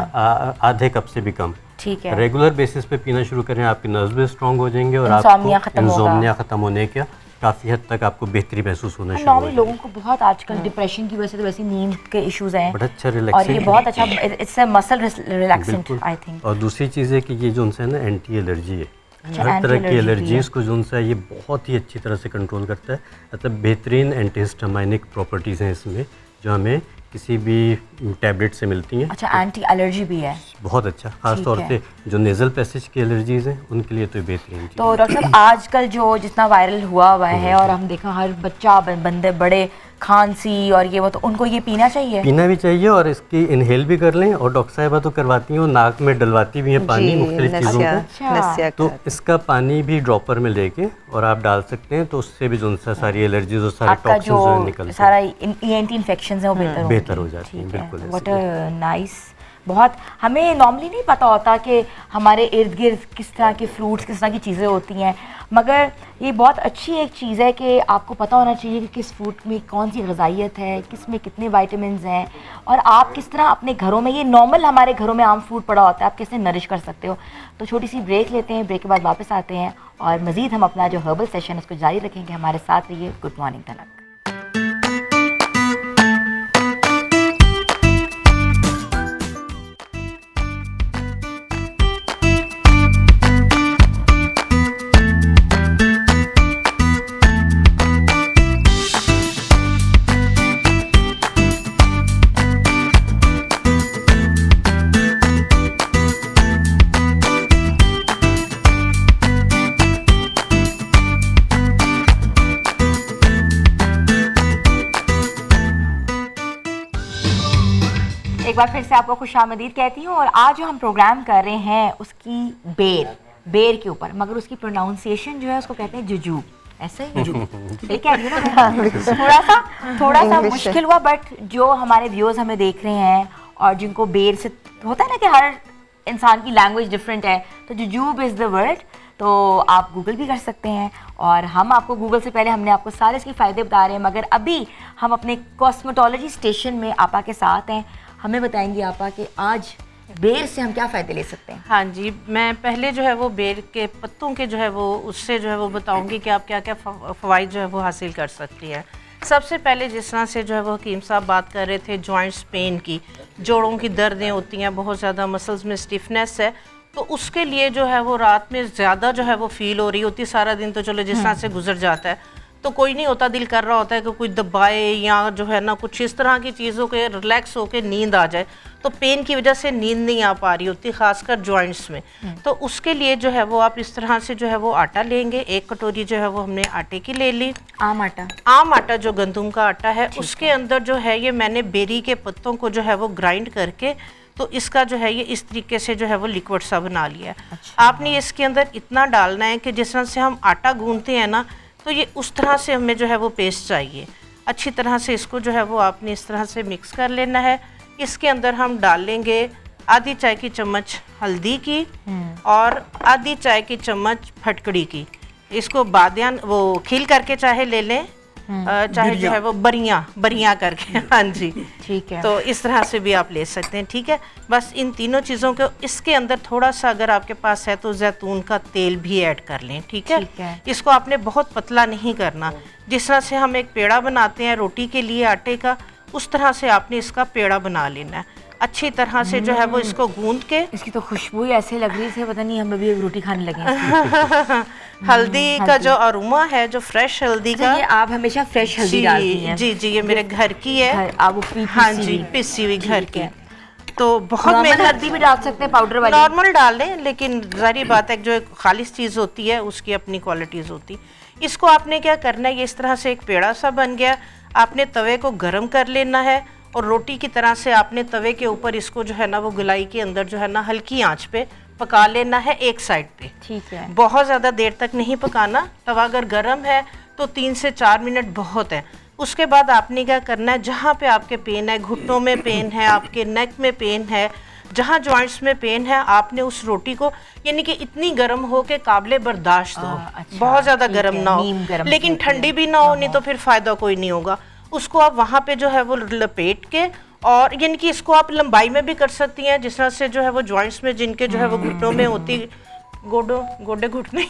आधे कप से भी कम। ठीक है। रेगुलर बेसिस पे पीना शुरू करें आपके नर्व्स भी स्ट्रांग हो जाएँगे और आपको खत्म इंसोमनिया खत्म होने का काफ़ी हद तक आपको बेहतरी महसूस होना शुरू हो लोगों को बहुत आजकल डिप्रेशन की वजह से तो वैसे नींद के इश्यूज़ हैं। बड़ा अच्छा और ये बहुत अच्छा it's a muscle relaxant I think और दूसरी चीज़ है कि ये जो उनसे ना एंटी एलर्जी है। हर तरह की एलर्जीज को जो है ये बहुत ही अच्छी तरह से कंट्रोल करता है। मतलब बेहतरीन एंटीहिस्टामाइनिक प्रॉपर्टीज़ हैं इसमें जो हमें किसी भी टैबलेट से मिलती हैं। अच्छा एंटी एलर्जी भी है। बहुत अच्छा खास तौर से जो नेज़ल पैसेज की एलर्जीज़ हैं उनके लिए तो बेहतरीन तो डॉक्टर साहब आजकल जो जितना वायरल हुआ हुआ है और हम देखा हर बच्चा बंदे बड़े खांसी और ये वो तो उनको ये पीना चाहिए? पीना भी चाहिए और इसकी इनहेल भी कर लें और डॉक्टर साहिबा तो करवाती हैं वो नाक में डलवाती भी हैं पानी मुख्तलिफ़ चीज़ों का। को अच्छा। तो इसका पानी भी ड्रॉपर में लेके और आप डाल सकते हैं तो उससे भी जो सा सारी एलर्जीज और सारे टॉक्सिन निकलते सारा ईएनटी इन्फेक्शन है वो बेहतर बेहतर हो जाती है बिल्कुल व्हाट नाइस बहुत, हमें नॉर्मली नहीं पता होता कि हमारे इर्द गिर्द किस तरह के फ्रूट्स किस तरह की चीज़ें होती हैं। मगर ये बहुत अच्छी एक चीज़ है कि आपको पता होना चाहिए कि किस फ्रूट में कौन सी गजाइत है, किसमें कितने वाइटामिन हैं, और आप किस तरह अपने घरों में, ये नॉर्मल हमारे घरों में आम फ्रूट पड़ा होता है, आप कैसे नरिश कर सकते हो। तो छोटी सी ब्रेक लेते हैं ब्रेक के बाद वापस आते हैं, और मज़ीद हम अपना जो हर्बल सेशन उसको जारी रखेंगे हमारे साथ रहिए। गुड मॉर्निंग तनक एक बार फिर से आपको खुश आमदीद कहती हूँ और आज जो हम प्रोग्राम कर रहे हैं उसकी बेर बेर के ऊपर मगर उसकी प्रोनाउंसिएशन जो है उसको कहते हैं जुजूब ऐसे ही? रही हूँ? थोड़ा सा थोड़ा सा मुश्किल हुआ बट जो हमारे व्यूअर्स हमें देख रहे हैं और जिनको बेर से होता है ना कि हर इंसान की लैंग्वेज डिफरेंट है तो जुजूब इज़ द वर्ड तो आप गूगल भी कर सकते हैं। और हम आपको गूगल से पहले हमने आपको सारे इसके फ़ायदे बता रहे हैं मगर अभी हम अपने कॉस्मेटोलॉजी स्टेशन में आपा के साथ हैं। हमें बताएँगे आपा कि आज बेर से हम क्या फ़ायदे ले सकते हैं? हाँ जी मैं पहले जो है वो बेर के पत्तों के जो है वो उससे जो है वो बताऊँगी कि आप क्या क्या फ़वाद जो है वो हासिल कर सकती हैं। सबसे पहले जिस तरह से जो है वो हकीम साहब बात कर रहे थे जॉइंट्स पेन की जोड़ों की दर्दें होती हैं बहुत ज़्यादा मसल्स में स्टिफनेस है तो उसके लिए जो है वो रात में ज़्यादा जो है वो फील हो रही होती है सारा दिन तो चलो जिस तरह से गुजर जाता है तो कोई नहीं होता दिल कर रहा होता है कि कोई दबाए या जो है ना कुछ इस तरह की चीज़ों के रिलैक्स होकर नींद आ जाए। तो पेन की वजह से नींद नहीं आ पा रही होती खासकर जॉइंट्स में। तो उसके लिए जो है वो आप इस तरह से जो है वो आटा लेंगे। एक कटोरी जो है वो हमने आटे की ले ली। आम आटा। आम आटा जो गंदुम का आटा है उसके अंदर जो है ये मैंने बेरी के पत्तों को जो है वो ग्राइंड करके तो इसका जो है ये इस तरीके से जो है वो लिक्विड सा बना लिया है। आपने इसके अंदर इतना डालना है कि जिस तरह से हम आटा गूंदते हैं ना तो ये उस तरह से हमें जो है वो पेस्ट चाहिए। अच्छी तरह से इसको जो है वो आपने इस तरह से मिक्स कर लेना है। इसके अंदर हम डालेंगे आधी चाय की चम्मच हल्दी की और आधी चाय की चम्मच फटकड़ी की। इसको बाद वो खील करके चाहे ले लें। चाहे जो है वो बरिया बरिया करके। <laughs> हाँ जी। ठीक है। तो इस तरह से भी आप ले सकते हैं ठीक है? बस इन तीनों चीज़ों को इसके अंदर थोड़ा सा अगर आपके पास है तो जैतून का तेल भी ऐड कर लें ठीक है? ठीक है। इसको आपने बहुत पतला नहीं करना। जिस तरह से हम एक पेड़ा बनाते हैं रोटी के लिए आटे का उस तरह से आपने इसका पेड़ा बना लेना है। अच्छी तरह से जो है वो इसको गूंद के। इसकी तो खुशबू ही ऐसे लग रही थी पता नहीं हम अभी रोटी खाने लगे <laughs> हल्दी का जो अरुमा है जो फ्रेश हल्दी का। अच्छा, ये आप हमेशा फ्रेश हल्दी डालती हैं। जी जी ये मेरे घर की है। आप हाँ जी पिसी हुई घर की। तो बहुत मेहनत हल्दी भी डाल सकते हैं पाउडर वाली। नॉर्मल डाल लें लेकिन जारी बात है जो एक खालिश चीज़ होती है उसकी अपनी क्वालिटीज़ होती। इसको आपने क्या करना है? ये इस तरह से एक पेड़ा सा बन गया। आपने तवे को गर्म कर लेना है। और रोटी की तरह से आपने तवे के ऊपर इसको जो है ना वो गुलाई के अंदर जो है ना हल्की आँच पे पका लेना है एक साइड पे। ठीक है। बहुत ज़्यादा देर तक नहीं पकाना। तवा अगर गर्म है तो तीन से चार मिनट बहुत है। उसके बाद आपने क्या करना है जहाँ पे आपके पेन है घुटनों में पेन है आपके नेक में पेन है जहाँ जॉइंट्स में पेन है आपने उस रोटी को यानी कि इतनी गर्म हो के काबिल बर्दाश्त हो अच्छा, बहुत ज़्यादा गर्म ना हो। लेकिन ठंडी भी ना हो नहीं तो फिर फ़ायदा कोई नहीं होगा। उसको आप वहाँ पे जो है वो लपेट के और यानी कि इसको आप लंबाई में भी कर सकती हैं जिस तरह से जो है वो जॉइंट्स में जिनके जो है वो घुटनों में होती गोडो गोडे घुटने।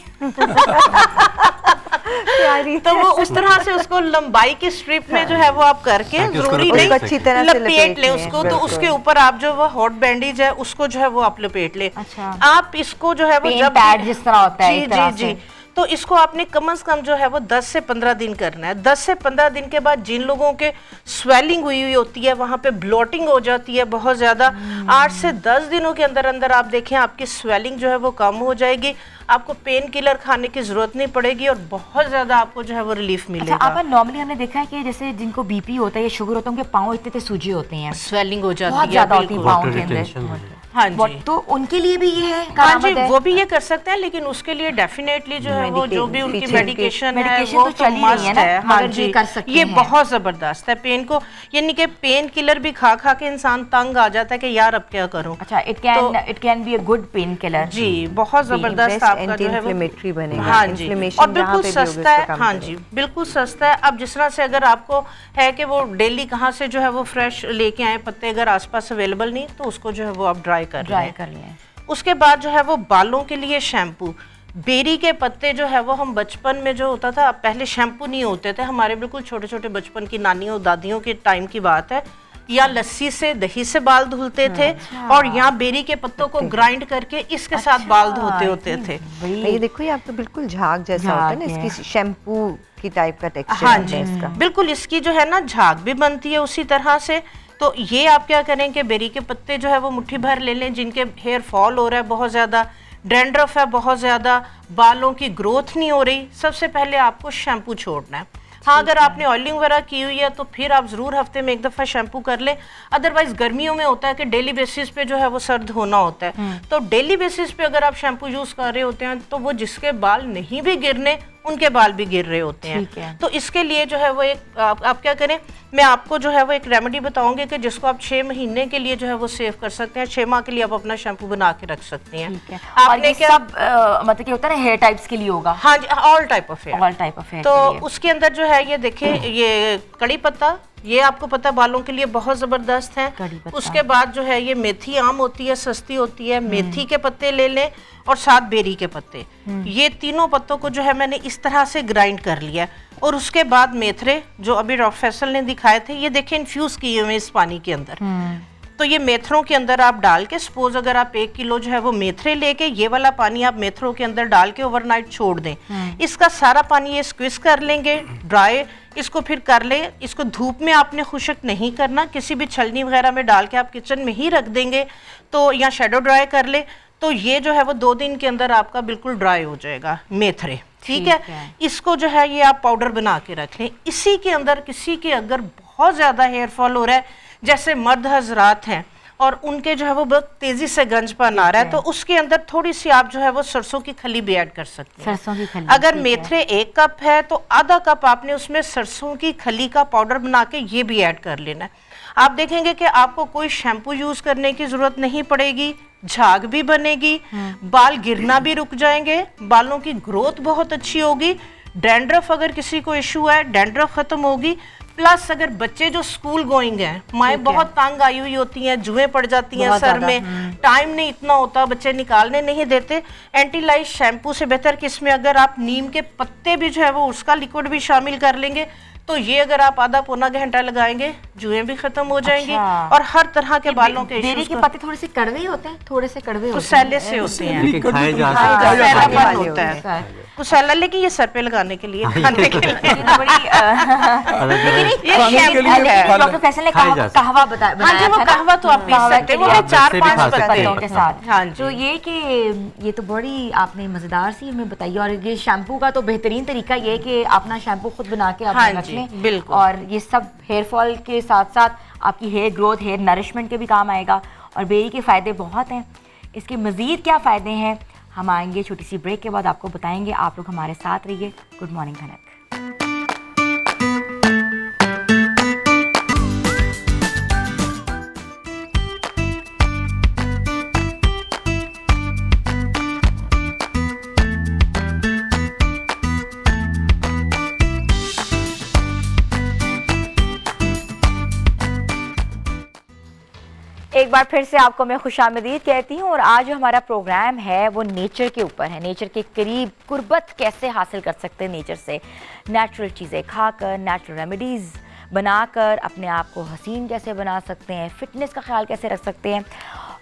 तो वो उस तरह से उसको लंबाई की स्ट्रिप में जो है वो आप करके ज़रूरी नहीं अच्छी तरह से लपेट ले उसको तो उसके ऊपर आप जो वो हॉट बैंडेज है उसको जो है वो आप लपेट ले। अच्छा। आप इसको जो है वो जब pad जिस तरह होता है जी जी जी। तो इसको आपने कम से कम जो है वो 10 से 15 दिन करना है। 10 से 15 दिन के बाद जिन लोगों के स्वेलिंग हुई हुई होती है वहाँ पे ब्लॉटिंग हो जाती है बहुत ज़्यादा। आठ से दस दिनों के अंदर अंदर आप देखें आपकी स्वेलिंग जो है वो कम हो जाएगी। आपको पेन किलर खाने की ज़रूरत नहीं पड़ेगी और बहुत ज़्यादा आपको जो है वो रिलीफ मिलेगा अच्छा मिलेगा। आप नॉर्मली हमने देखा है कि जैसे जिनको बीपी होता है या शुगर होता है उनके पाँव इतने सूजे होते हैं। स्वेलिंग हो जाती बहुत है। है जी। तो उनके लिए भी ये है हाँ जी है? वो भी ये कर सकते हैं लेकिन उसके लिए डेफिनेटली जो है वो जो भी उनकी मेडिकेशन है वो तो तो चल ही रही है है। हाँ जी। कर सकते ये। बहुत ज़बरदस्त है पेन को यानी कि पेन किलर भी खा खा के इंसान तंग आ जाता है कि यार अब क्या करूँ। अच्छा it can it can be a good pain killer जी बहुत ज़बरदस्त आपका जो है बनेगा। हाँ जी। और बिल्कुल सस्ता है हाँ जी बिल्कुल सस्ता है। अब जिस तरह से अगर आपको है कि वो डेली कहाँ से जो है वो फ्रेश लेके आए पत्ते अगर आसपास अवेलेबल नहीं तो उसको जो है वो आप ड्राई कर ड्राई कर लें उसके बाद जो है वो बालों के लिए शैम्पू बेरी के पत्ते जो है वो हम बचपन में जो होता था पहले शैम्पू नहीं होते थे। हमारे बिल्कुल छोटे छोटे बचपन की नानियों दादियों के टाइम की बात है। या लस्सी से दही से बाल धुलते थे और यहाँ बेरी के पत्तों को ग्राइंड करके इसके साथ बाल धोते होते थे। ये देखो ये आप तो बिल्कुल झाग जैसा होता है ना इसकी शैम्पू की टाइप का टेक्सचर हाँ जी। इसका। बिल्कुल इसकी जो है ना झाग भी बनती है उसी तरह से। तो ये आप क्या करें कि बेरी के पत्ते जो है वो मुट्ठी भर ले लें जिनके हेयर फॉल हो रहा है बहुत ज़्यादा डेंड्रफ है बहुत ज़्यादा बालों की ग्रोथ नहीं हो रही। सबसे पहले आपको शैम्पू छोड़ना है। हाँ अगर आपने ऑयलिंग वगैरह की हुई है तो फिर आप ज़रूर हफ़्ते में एक दफ़ा शैम्पू कर लें। अदरवाइज़ गर्मियों में होता है कि डेली बेसिस पे जो है वो सर्द होना होता है। तो डेली बेसिस पे अगर आप शैम्पू यूज़ कर रहे होते हैं तो वो जिसके बाल नहीं भी गिरने उनके बाल भी गिर रहे होते हैं। है। तो इसके लिए जो है वो एक आप, आप क्या करें? मैं आपको जो है वो एक रेमेडी बताऊँगी कि जिसको आप छह महीने के लिए जो है वो सेव कर सकते हैं। छह माह के लिए आप अपना शैम्पू बना के रख सकते हैं। है। आपने क्या सब आ, मतलब क्या होता है ना हेयर टाइप्स के लिए होगा? हाँ जी all type of hair all type of hair तो उसके अंदर जो है ये देखे ये कड़ी पत्ता ये आपको पता है बालों के लिए बहुत ज़बरदस्त है। उसके बाद जो है ये मेथी आम होती है सस्ती होती है। मेथी के पत्ते ले लें और साथ बेरी के पत्ते। ये तीनों पत्तों को जो है मैंने इस तरह से ग्राइंड कर लिया और उसके बाद मेथरे जो अभी डॉक्टर फैसल ने दिखाए थे ये देखें इन्फ्यूज किए हुए इस पानी के अंदर। तो ये मेथरों के अंदर आप डाल के सपोज़ अगर आप एक किलो जो है वो मेथरे लेके ये वाला पानी आप मेथरों के अंदर डाल के ओवरनाइट छोड़ दें। इसका सारा पानी ये स्क्विज कर लेंगे ड्राई इसको फिर कर ले। इसको धूप में आपने खुशक नहीं करना किसी भी छलनी वगैरह में डाल के आप किचन में ही रख देंगे तो या शेडो ड्राई कर ले। तो ये जो है वो दो दिन के अंदर आपका बिल्कुल ड्राई हो जाएगा मेथरे। ठीक है? है। इसको जो है ये आप पाउडर बना के रख लें। इसी के अंदर किसी के अगर बहुत ज़्यादा हेयर फॉल हो रहा है जैसे मर्द हजरात हैं और उनके जो है वो बहुत तेज़ी से गंजपन आ रहा है तो उसके अंदर थोड़ी सी आप जो है वो सरसों की खली भी ऐड कर सकते हैं। सरसों की खली, अगर मेथरे एक कप है तो आधा कप आपने उसमें सरसों की खली का पाउडर बना के ये भी ऐड कर लेना है। आप देखेंगे कि आपको कोई शैम्पू यूज़ करने की ज़रूरत नहीं पड़ेगी झाग भी बनेगी बाल गिरना भी रुक जाएँगे बालों की ग्रोथ बहुत अच्छी होगी डैंड्रफ अगर किसी को इशू है डैंड्रफ खत्म होगी प्लस अगर बच्चे जो स्कूल गोइंग हैं माए बहुत तंग आई हुई होती हैं जुएँ पड़ जाती हैं सर में। टाइम नहीं इतना होता बच्चे निकालने नहीं देते। एंटी लाइट शैम्पू से बेहतर कि इसमें अगर आप नीम के पत्ते भी जो है वो उसका लिक्विड भी शामिल कर लेंगे तो ये अगर आप आधा पौना घंटा लगाएँगे जुएँ भी खत्म हो जाएँगे अच्छा। और हर तरह के बालों के बेरी के पत्ते थोड़े से कड़वे होते हैं? थोड़े से कड़वे होते हैं। सैले से होते हैं। लेकिन खाए जा सकते हैं। सैला लेकिन ये सर पे लगाने के लिए खाने के लिए। है डॉक्टर फैसल ने कहवा वो कहवा तो आप पी सकते वो लिए चार पाँच पत्ते हैं। पत्तों के साथ। हाँ तो ये कि ये तो बड़ी आपने मज़ेदार सी हमें बताई और ये शैम्पू का तो बेहतरीन तरीका ये है कि अपना शैम्पू खुद बना के आप रख लें। बिल्कुल। और ये सब हेयर फॉल के साथ साथ आपकी हेयर ग्रोथ हेयर नरिशमेंट के भी काम आएगा। और बेरी के फ़ायदे बहुत हैं। इसके मज़ीद क्या फ़ायदे हैं? हम आएँगे, छोटी सी ब्रेक के बाद आपको बताएँगे, आप लोग हमारे साथ रहिए। गुड मॉर्निंग धनक एक बार फिर से आपको मैं खुश आमदीद कहती हूँ, और आज जो हमारा प्रोग्राम है, वो नेचर के ऊपर है। नेचर के करीब गुर्बत कैसे हासिल कर सकते हैं नेचर से? नेचुरल चीज़ें खाकर नेचुरल रेमेडीज़ बनाकर अपने आप को हसीन कैसे बना सकते हैं? फिटनेस का ख्याल कैसे रख सकते हैं?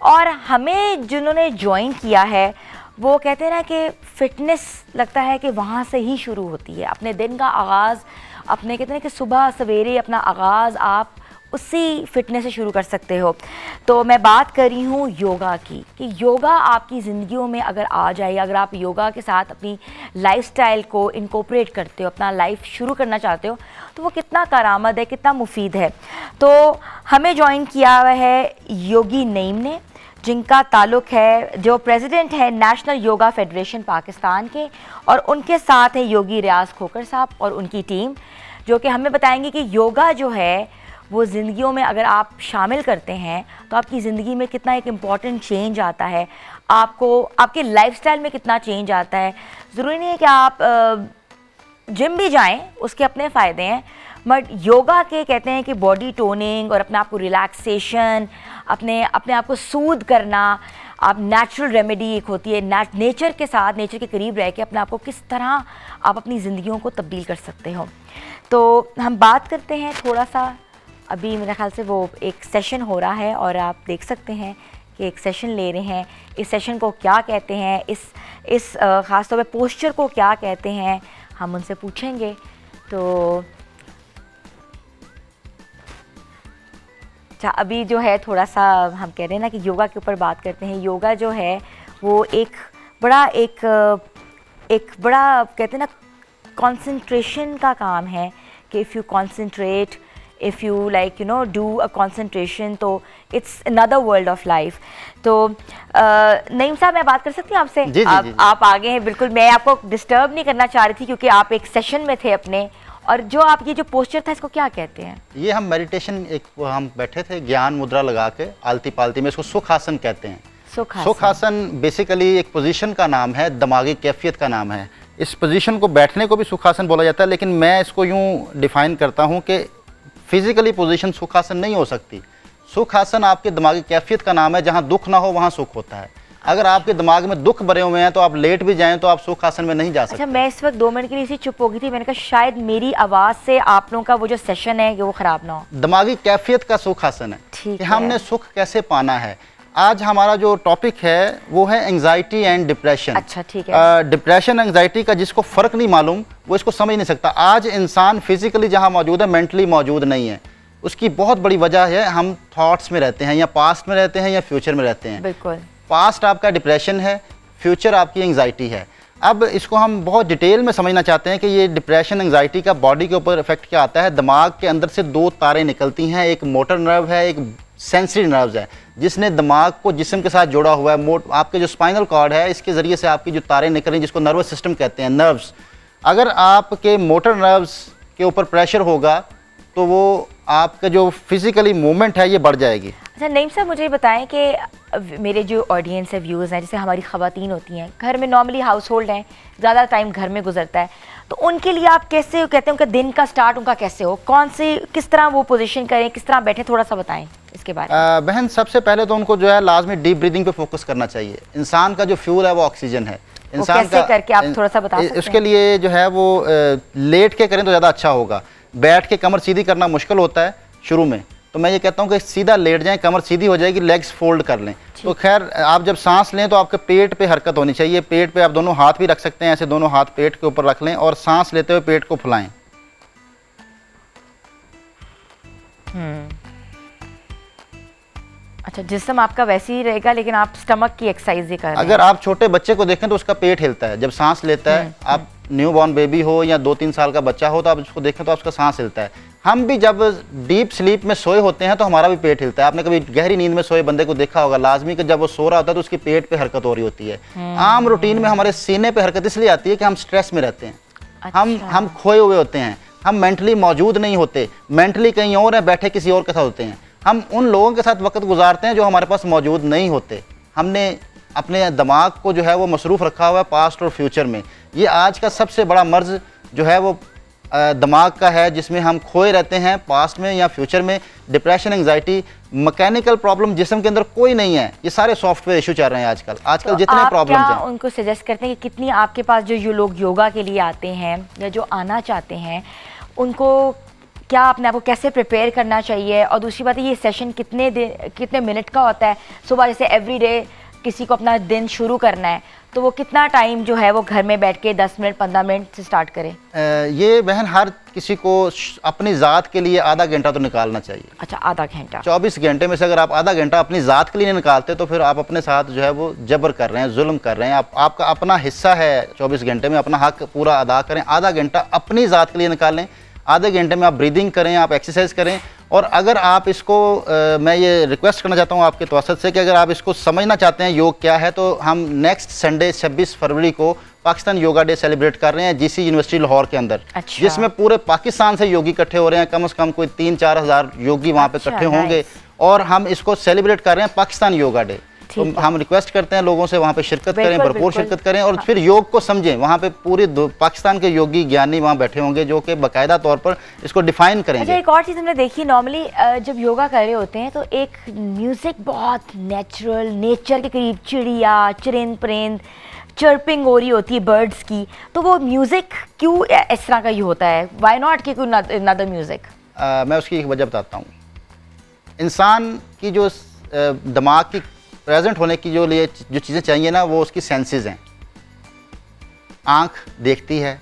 और हमें जिन्होंने ज्वाइन किया है, वो कहते हैं ना कि फिटनेस लगता है कि वहाँ से ही शुरू होती है। अपने दिन का आगाज़, अपने कहते हैं कि सुबह सवेरे अपना आगाज़ आप उसी फिटनेस से शुरू कर सकते हो। तो मैं बात कर रही हूँ योगा की, कि योगा आपकी ज़िंदगियों में अगर आ जाए, अगर आप योगा के साथ अपनी लाइफस्टाइल को इनकोपरेट करते हो, अपना लाइफ शुरू करना चाहते हो तो वो कितना कारामद है, कितना मुफीद है। तो हमें ज्वाइन किया हुआ है योगी नईम ने, जिनका ताल्लुक है, जो प्रेसिडेंट है नेशनल योगा फेडरेशन पाकिस्तान के, और उनके साथ है योगी रियाज खोकर साहब और उनकी टीम जो कि हमें बताएँगे कि योगा जो है वो ज़िंदगियों में अगर आप शामिल करते हैं तो आपकी ज़िंदगी में कितना एक इंपॉर्टेंट चेंज आता है। आपको, आपके लाइफस्टाइल में कितना चेंज आता है। ज़रूरी नहीं है कि आप जिम भी जाएँ, उसके अपने फ़ायदे हैं बट योगा के कहते हैं कि बॉडी टोनिंग और अपने आप को रिलैक्सेशन अपने अपने आप को सूद करना, आप नेचुरल रेमेडी एक होती है। नेचर के साथ नेचर के करीब रह के अपने आप को किस तरह आप अपनी ज़िंदगियों को तब्दील कर सकते हो। तो हम बात करते हैं थोड़ा सा अभी मेरे ख्याल से वो एक सेशन हो रहा है और आप देख सकते हैं कि एक सेशन ले रहे हैं। इस सेशन को क्या कहते हैं? इस इस ख़ास तौर पे पोस्चर को क्या कहते हैं? हम उनसे पूछेंगे। तो अच्छा अभी जो है थोड़ा सा हम कह रहे हैं ना कि योगा के ऊपर बात करते हैं। योगा जो है वो एक बड़ा एक एक बड़ा कहते हैं ना कंसंट्रेशन का काम है कि if you concentrate if you like you know do a concentration तो it's another world of life तो नईम साहब मैं बात कर सकती हूँ आपसे? आप, जी, जी. आप आगे हैं बिल्कुल। मैं आपको डिस्टर्ब नहीं करना चाह रही थी क्योंकि आप एक सेशन में थे अपने। और जो आप ये जो पोस्चर था इसको क्या कहते हैं? ये हम मेडिटेशन एक हम बैठे थे ज्ञान मुद्रा लगा के आलती पालती में इसको सुख आसन कहते हैं। सुख आसन बेसिकली एक पोजीशन का नाम है दिमागी कैफियत का नाम है। इस पोजीशन को बैठने को भी सुखासन बोला जाता है लेकिन मैं इसको यूँ डिफाइन करता हूँ कि फिजिकली पोजीशन सुखासन नहीं हो सकती। सुखासन आपके दिमागी कैफियत का नाम है जहाँ दुख ना हो वहाँ सुख होता है। अगर आपके दिमाग में दुख भरे हुए हैं तो आप लेट भी जाएँ तो आप सुख आसन में नहीं जा अच्छा, सकते। अच्छा मैं इस वक्त दो मिनट के लिए इसी चुप हो गई थी। मैंने कहा शायद मेरी आवाज़ से आप लोगों का वो जो सेशन है वो खराब ना हो। दिमागी कैफियत का सुख आसन है। ठीक हमने सुख कैसे पाना है? आज हमारा जो टॉपिक है वो है एंजाइटी एंड डिप्रेशन अच्छा ठीक है। डिप्रेशन एंजाइटी का जिसको फ़र्क नहीं मालूम वो इसको समझ नहीं सकता। आज इंसान फिजिकली जहाँ मौजूद है मेंटली मौजूद नहीं है। उसकी बहुत बड़ी वजह है हम थॉट्स में रहते हैं या पास्ट में रहते हैं या फ्यूचर में रहते हैं। बिल्कुल। पास्ट आपका डिप्रेशन है फ्यूचर आपकी एंगजाइटी है। अब इसको हम बहुत डिटेल में समझना चाहते हैं कि ये डिप्रेशन एंगजाइटी का बॉडी के ऊपर इफ़ेक्ट क्या आता है। दिमाग के अंदर से दो तारें निकलती हैं एक मोटर नर्व है एक सेंसरी नर्व्स है, जिसने दिमाग को जिसम के साथ जोड़ा हुआ है, मोट, आपके जो स्पाइनल कॉर्ड है, इसके ज़रिए से आपकी जो तारें निकल रही जिसको नर्वस सिस्टम कहते हैं नर्व्स अगर आपके मोटर नर्व्स के ऊपर प्रेशर होगा तो वो आपका जो फिजिकली मूवमेंट है, ये बढ़ जाएगी। अच्छा नईम साहब, मुझे बताएँ कि मेरे जो ऑडियंस है व्यूज़ हैं, जैसे हमारी ख़वातीन होती हैं, घर में नॉर्मली हाउस होल्ड हैं, ज़्यादा टाइम घर में गुजरता है तो उनके लिए आप कैसे कहते हैं उनका दिन का स्टार्ट उनका कैसे हो? कौन से किस तरह वो पोजीशन करें? किस तरह बैठे? थोड़ा सा बताएँ इसके बारे में। बहन सबसे पहले तो उनको जो है लाजमी डीप ब्रीदिंग पे फोकस करना चाहिए। इंसान का जो फ्यूल है वो ऑक्सीजन है। इंसान का करके आप थोड़ा सा बता उसके लिए जो है वो लेट के करें तो ज़्यादा अच्छा होगा। बैठ के कमर सीधी करना मुश्किल होता है शुरू में। तो मैं ये कहता हूँ कि सीधा लेट जाएँ कमर सीधी हो जाएगी लेग्स फोल्ड कर लें। तो खैर आप जब सांस लें तो आपके पेट पे हरकत होनी चाहिए। पेट पे आप दोनों हाथ भी रख सकते हैं ऐसे दोनों हाथ पेट के ऊपर रख लें और सांस लेते हुए पेट को फुलाएँ। हम्म। अच्छा जिसम आपका वैसे ही रहेगा लेकिन आप स्टमक की एक्सरसाइज ही कर अगर आप छोटे बच्चे को देखें तो उसका पेट हिलता है। जब सांस लेता है हम्म, आप न्यू बॉर्न बेबी हो या दो तीन साल का बच्चा हो तो आप उसको देखें तो उसका सांस हिलता है। हम भी जब डीप स्लीप में सोए होते हैं तो हमारा भी पेट हिलता है। आपने कभी गहरी नींद में सोए बंदे को देखा होगा? लाजमी कि जब वो सो रहा होता है तो उसके पेट पे हरकत हो रही होती है। हम्म। आम रूटीन में हमारे सीने पे हरकत इसलिए आती है कि हम स्ट्रेस में रहते हैं। अच्छा। हम हम खोए हुए होते हैं। हम मेंटली मौजूद नहीं होते। मेंटली कहीं और हैं बैठे किसी और के साथ होते हैं। हम उन लोगों के साथ वक्त गुजारते हैं जो हमारे पास मौजूद नहीं होते। हमने अपने दिमाग को जो है वो मसरूफ़ रखा हुआ है पास्ट और फ्यूचर में। ये आज का सबसे बड़ा मर्ज़ जो है वो दिमाग का है जिसमें हम खोए रहते हैं पास्ट में या फ्यूचर में डिप्रेशन एंजाइटी मैकेनिकल प्रॉब्लम जिसम के अंदर कोई नहीं है ये सारे सॉफ्टवेयर इशू चल रहे हैं आजकल। आजकल तो जितने प्रॉब्लम हैं। उनको सजेस्ट करते हैं कि कितनी आपके पास जो जो लोग योगा के लिए आते हैं या जो आना चाहते हैं उनको क्या अपने आपको कैसे प्रिपेयर करना चाहिए? और दूसरी बात ये सेशन कितने दिन कितने मिनट का होता है? सुबह जैसे एवरी डे किसी को अपना दिन शुरू करना है तो वो कितना टाइम जो है वो घर में बैठ के 10 मिनट 15 मिनट से स्टार्ट करें? ये बहन हर किसी को अपनी ज़ात के लिए आधा घंटा तो निकालना चाहिए। अच्छा आधा घंटा? 24 घंटे में से अगर आप आधा घंटा अपनी ज़ात के लिए निकालते तो फिर आप अपने साथ जो है वो जबर कर रहे हैं जुल्म कर रहे हैं। आप आपका अपना हिस्सा है 24 घंटे में अपना हक पूरा अदा करें आधा घंटा अपनी ज़ात के लिए निकालें आधे घंटे में आप ब्रीदिंग करें आप एक्सरसाइज करें। और अगर आप इसको अ, मैं ये रिक्वेस्ट करना चाहता हूँ आपके तवसत से कि अगर आप इसको समझना चाहते हैं योग क्या है तो हम नेक्स्ट संडे 26 फरवरी को पाकिस्तान योगा डे सेलिब्रेट कर रहे हैं जीसी यूनिवर्सिटी लाहौर के अंदर। अच्छा। जिसमें पूरे पाकिस्तान से योगी इकट्ठे हो रहे हैं। कम से कम कोई तीन चार हज़ार योगी वहाँ पे अच्छा, इकट्ठे होंगे और हम इसको सेलिब्रेट कर रहे हैं पाकिस्तान योगा डे। तो हम रिक्वेस्ट करते हैं लोगों से वहाँ पे शिरकत करें भरपूर शिरकत करें और फिर योग को समझें। वहाँ पे पूरे पाकिस्तान के योगी ज्ञानी वहाँ बैठे होंगे जो कि बाकायदा तौर पर इसको डिफाइन अच्छा एक और चीज़ हमने देखी। नॉर्मली जब योगा कर रहे होते हैं तो एक म्यूज़िक बहुत नेचुरल नेचर के करीब चिड़िया चरिंद परिंद चर्पिंग हो रही होती है बर्ड्स की। तो वो म्यूज़िक क्यों इस तरह का ही होता है? वाई नॉट कि कोई नदर म्यूज़िक मैं उसकी एक वजह बताता हूँ। इंसान की जो दिमाग की प्रेजेंट होने की जो लिए जो चीज़ें चाहिए ना वो उसकी सेंसेस हैं। आँख देखती है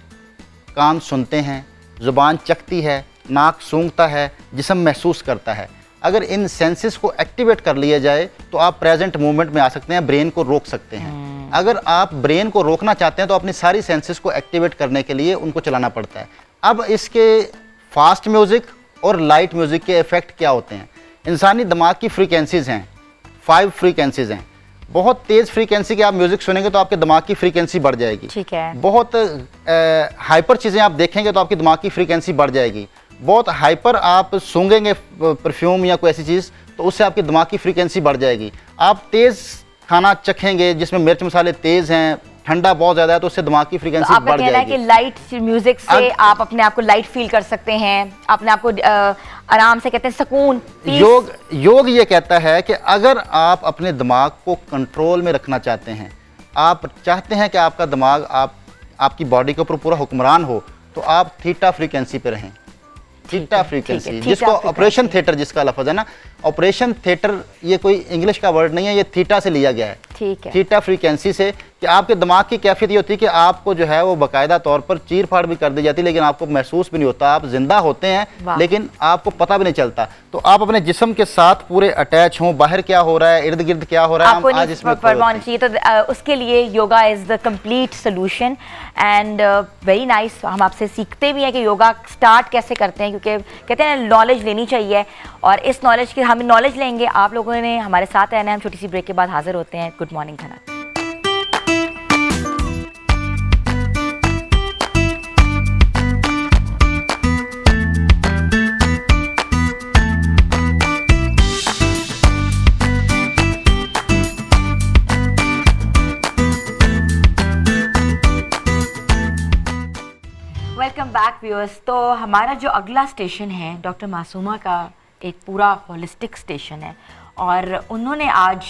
कान सुनते हैं ज़ुबान चखती है नाक सूंघता है जिसम महसूस करता है। अगर इन सेंसेस को एक्टिवेट कर लिया जाए तो आप प्रेजेंट मोमेंट में आ सकते हैं ब्रेन को रोक सकते हैं। अगर आप ब्रेन को रोकना चाहते हैं तो अपनी सारी सेंसेस को एक्टिवेट करने के लिए उनको चलाना पड़ता है। अब इसके फास्ट म्यूज़िक और लाइट म्यूज़िक के इफ़ेक्ट क्या होते हैं? इंसानी दिमाग की फ्रीक्वेंसीज़ हैं। फाइव फ्रीक्वेंसीज़ हैं। बहुत तेज़ फ्रीक्वेंसी के आप म्यूज़िक सुनेंगे तो आपके दिमाग की फ्रीक्वेंसी बढ़ जाएगी। ठीक है। बहुत हाइपर चीज़ें आप देखेंगे तो आपकी दिमाग की फ्रीक्वेंसी बढ़ जाएगी। बहुत हाइपर आप सूंघेंगे परफ्यूम या कोई ऐसी चीज़ तो उससे आपके दिमाग की फ्रीक्वेंसी बढ़ जाएगी। आप तेज़ खाना चखेंगे जिसमें मिर्च मसाले तेज़ हैं ठंडा बहुत ज़्यादा है तो उससे दिमाग की तो फ्रीक्वेंसी आपका बढ़ कहना है कि जाएगी। लाइट म्यूज़िक से आप अपने आप को लाइट फील कर सकते हैं अपने आप को आराम से कहते हैं सुकून योग योग ये कहता है कि अगर आप अपने दिमाग को कंट्रोल में रखना चाहते हैं आप चाहते हैं कि आपका दिमाग आप आपकी बॉडी के ऊपर पूरा हुक्मरान हो तो आप थीटा फ्रीक्वेंसी पे रहें। थीटा फ्रीक्वेंसी जिसको ऑपरेशन थिएटर जिसका लफज है ना ऑपरेशन थिएटर ये कोई इंग्लिश का वर्ड नहीं है ये थीटा से लिया गया है। ठीक है। थीटा फ्रीक्वेंसी से कि आपके दिमाग की कैफियत ये होती है कि आपको जो है वो बाकायदा तौर पर चीर फाड़ भी कर दी जाती है लेकिन आपको महसूस भी नहीं होता। आप ज़िंदा होते हैं लेकिन आपको पता भी नहीं चलता। तो आप अपने जिस्म के साथ पूरे अटैच हों बाहर क्या हो रहा है इर्द गिर्द क्या हो रहा है आज इसमें चाहिए तो उसके लिए yoga is the complete solution and very nice हम आपसे सीखते भी हैं कि योगा स्टार्ट कैसे करते हैं क्योंकि कहते हैं नॉलेज लेनी चाहिए और इस नॉलेज की हम नॉलेज लेंगे, आप लोगों ने हमारे साथ रहना है, हम छोटी सी ब्रेक के बाद हाजिर होते हैं। Good morning Dhanak welcome back viewers तो हमारा जो अगला स्टेशन है डॉक्टर मासूमा का एक पूरा होलिस्टिक स्टेशन है। और उन्होंने आज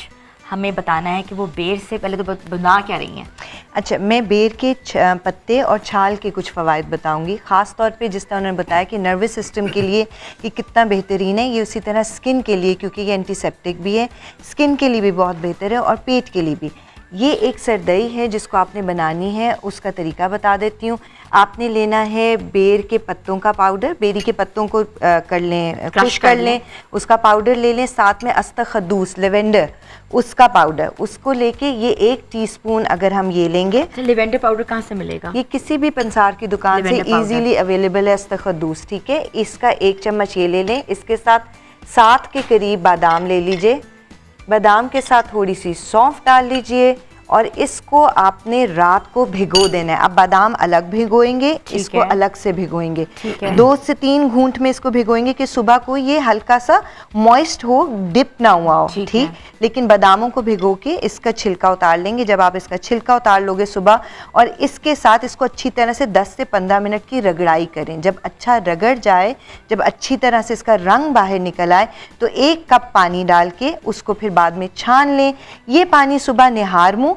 हमें बताना है कि वो बेर से पहले तो बना क्या रही हैं। अच्छा मैं बेर के पत्ते और छाल के कुछ फ़वाद बताऊँगी। ख़ास तौर पे जिस तरह उन्होंने बताया कि नर्वस सिस्टम के लिए ये कितना बेहतरीन है, ये उसी तरह स्किन के लिए, क्योंकि ये एंटीसेप्टिक भी है। स्किन के लिए भी बहुत बेहतर है और पेट के लिए भी। ये एक सरदई है जिसको आपने बनानी है उसका तरीका बता देती हूँ। आपने लेना है बेर के पत्तों का पाउडर बेरी के पत्तों को अ, कर लें क्रश कर कर लें। उसका पाउडर ले लें साथ में अस्तखदूस लेवेंडर उसका पाउडर। उसको लेके ये एक टीस्पून अगर हम ये लेंगे लेवेंडर पाउडर कहाँ से मिलेगा? ये किसी भी पंसार की दुकान से इजीली अवेलेबल है अस्तखदूस ठीक है? इसका एक चम्मच ये ले लें इसके साथ सात के करीब बादाम ले लीजिए। बादाम के साथ थोड़ी सी सौंफ डाल लीजिए। और इसको आपने रात को भिगो देना है। अब बादाम अलग भिगोएँगे इसको अलग से भिगोएँगे। दो से तीन घूंट में इसको भिगोएँगे कि सुबह को ये हल्का सा मॉइस्ट हो डिप ना हुआ हो ठीक ठीक? लेकिन बादामों को भिगो के इसका छिलका उतार लेंगे। जब आप इसका छिलका उतार लोगे सुबह और इसके साथ इसको अच्छी तरह से 10 से 15 मिनट की रगड़ाई करें। जब अच्छा रगड़ जाए जब अच्छी तरह से इसका रंग बाहर निकल आए तो एक कप पानी डाल के उसको फिर बाद में छान लें। ये पानी सुबह निहार मुँह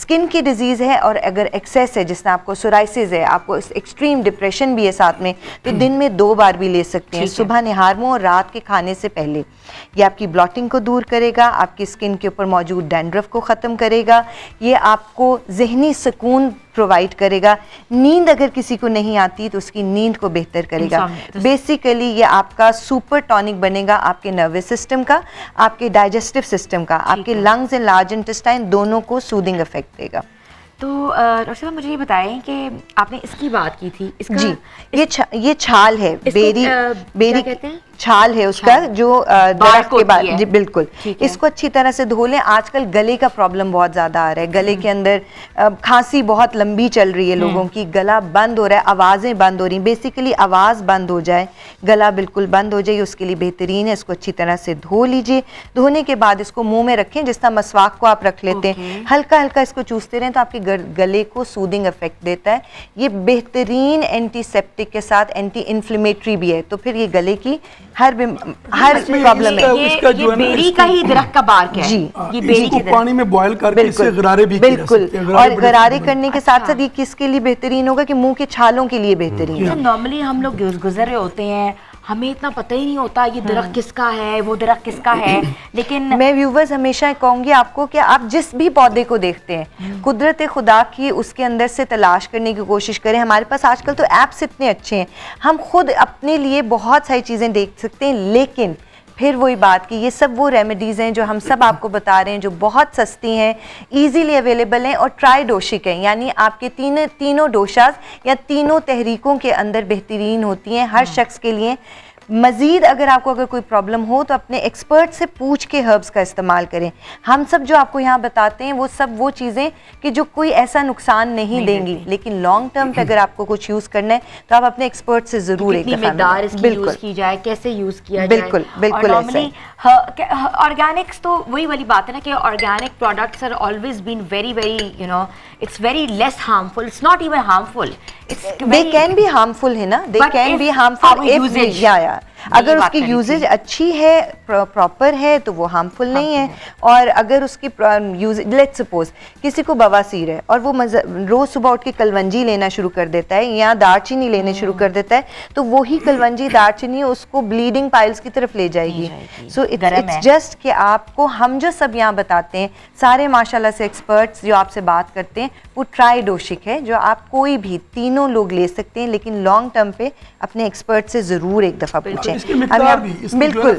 स्किन की डिज़ीज़ है और अगर एक्सेस है जिसमें आपको सोराइसिस है आपको एक्सट्रीम डिप्रेशन भी है साथ में तो दिन में दो बार भी ले सकते हैं। सुबह निहारमो और रात के खाने से पहले। ये आपकी ब्लॉटिंग को दूर करेगा आपकी स्किन के ऊपर मौजूद डैंड्रफ को ख़त्म करेगा ये आपको जहनी सुकून प्रोवाइड करेगा। नींद अगर किसी को नहीं आती तो उसकी नींद को बेहतर करेगा। बेसिकली ये आपका सुपर टॉनिक बनेगा आपके नर्वस सिस्टम का आपके डाइजेस्टिव सिस्टम का आपके लंग्स एंड लार्ज इंटेस्टाइन दोनों को सूदिंग इफ़ेक्ट देगा तो डॉक्टर साहब मुझे ये बताएँ कि आपने इसकी बात की थी इसका जी ये छा, ये छाल है बेरी आ, बेरी क्या कहते हैं? छाल है उसका। जो दरख्त के बाद जी बिल्कुल। इसको अच्छी तरह से धो लें। आजकल गले का प्रॉब्लम बहुत ज़्यादा आ रहा है। गले के अंदर खांसी बहुत लंबी चल रही है लोगों की। गला बंद हो रहा है आवाज़ें बंद हो रही बेसिकली आवाज़ बंद हो जाए गला बिल्कुल बंद हो जाए उसके लिए बेहतरीन है। इसको अच्छी तरह से धो लीजिए। धोने के बाद इसको मुँह में रखें जिस तरह मसवाक को आप रख लेते हैं। हल्का हल्का इसको चूसते रहें तो आपके गले को सूदिंग इफ़ेक्ट देता है। ये बेहतरीन एंटीसेप्टिक के साथ एंटी इन्फ्लेमेटरी भी है। तो फिर ये गले की हर हर प्रॉब्लम में। है ये, इसका जो ये है बेरी का ही दरख्त का बार्क है। जी। ये बेरी इसको के पानी में बॉयल करके इससे बिल्कुल गरारे भी बिल्कुल। हैं, और गरारे करने के साथ साथ ये किसके लिए बेहतरीन होगा कि मुँह के छालों के लिए बेहतरीन नॉर्मली हम लोग गुजरे गुजर रहे होते हैं हमें इतना पता ही नहीं होता ये दरख्त किसका है वो दरख्त किसका है। <clears throat> लेकिन मैं व्यूवर्स हमेशा कहूँगी आपको कि आप जिस भी पौधे को देखते हैं कुदरत खुदा की उसके अंदर से तलाश करने की कोशिश करें। हमारे पास आजकल तो ऐप्स इतने अच्छे हैं। हम खुद अपने लिए बहुत सारी चीज़ें देख सकते हैं लेकिन फिर वही बात कि ये सब वो रेमेडीज़ हैं जो हम सब आपको बता रहे हैं जो बहुत सस्ती हैं इजीली अवेलेबल हैं और ट्राई डोशिक हैं। यानी आपके तीन तीनों डोशाज या तीनों तहरीकों के अंदर बेहतरीन होती हैं हर शख्स के लिए। मज़ीद अगर आपको अगर कोई प्रॉब्लम हो तो अपने एक्सपर्ट से पूछ के हर्ब्स का इस्तेमाल करें। हम सब जो आपको यहाँ बताते हैं वो सब वो चीज़ें कि जो कोई ऐसा नुकसान नहीं, नहीं देंगी। नहीं। लेकिन लॉन्ग टर्म पे अगर आपको कुछ यूज़ करना है तो आप अपने एक्सपर्ट से ज़रूर एक बिल्कुल। की जाए कैसे यूज़ किया बिल्कुल, बिल्कुल ऑर्गेनिक्स तो वही वाली बात है ना कि organic products are always been very very you know it's very less harmful it's not even harmful it's they can be harmful है ना? They can be harmful if या अगर उसकी यूजेज अच्छी है प्रॉपर है तो वो हार्मफुल नहीं है। और अगर उसकी यूज़ लेट सपोज़ किसी को बवासीर है और वो रोज सुबह उठ के कलवंजी लेना शुरू कर देता है या दारचीनी लेने शुरू कर देता है तो वही कलवंजी <coughs> दारचीनी उसको ब्लीडिंग पाइल्स की तरफ़ ले जाएगी। सो इट्स इट्स जस्ट कि आपको हम जो सब यहाँ बताते हैं सारे माशाल्लाह से एक्सपर्ट्स जो आपसे बात करते हैं वो ट्राई डोशिक है जो आप कोई भी तीनों लोग ले सकते हैं लेकिन लॉन्ग टर्म पे अपने एक्सपर्ट से ज़रूर एक दफ़ा पूछें इसकी है ना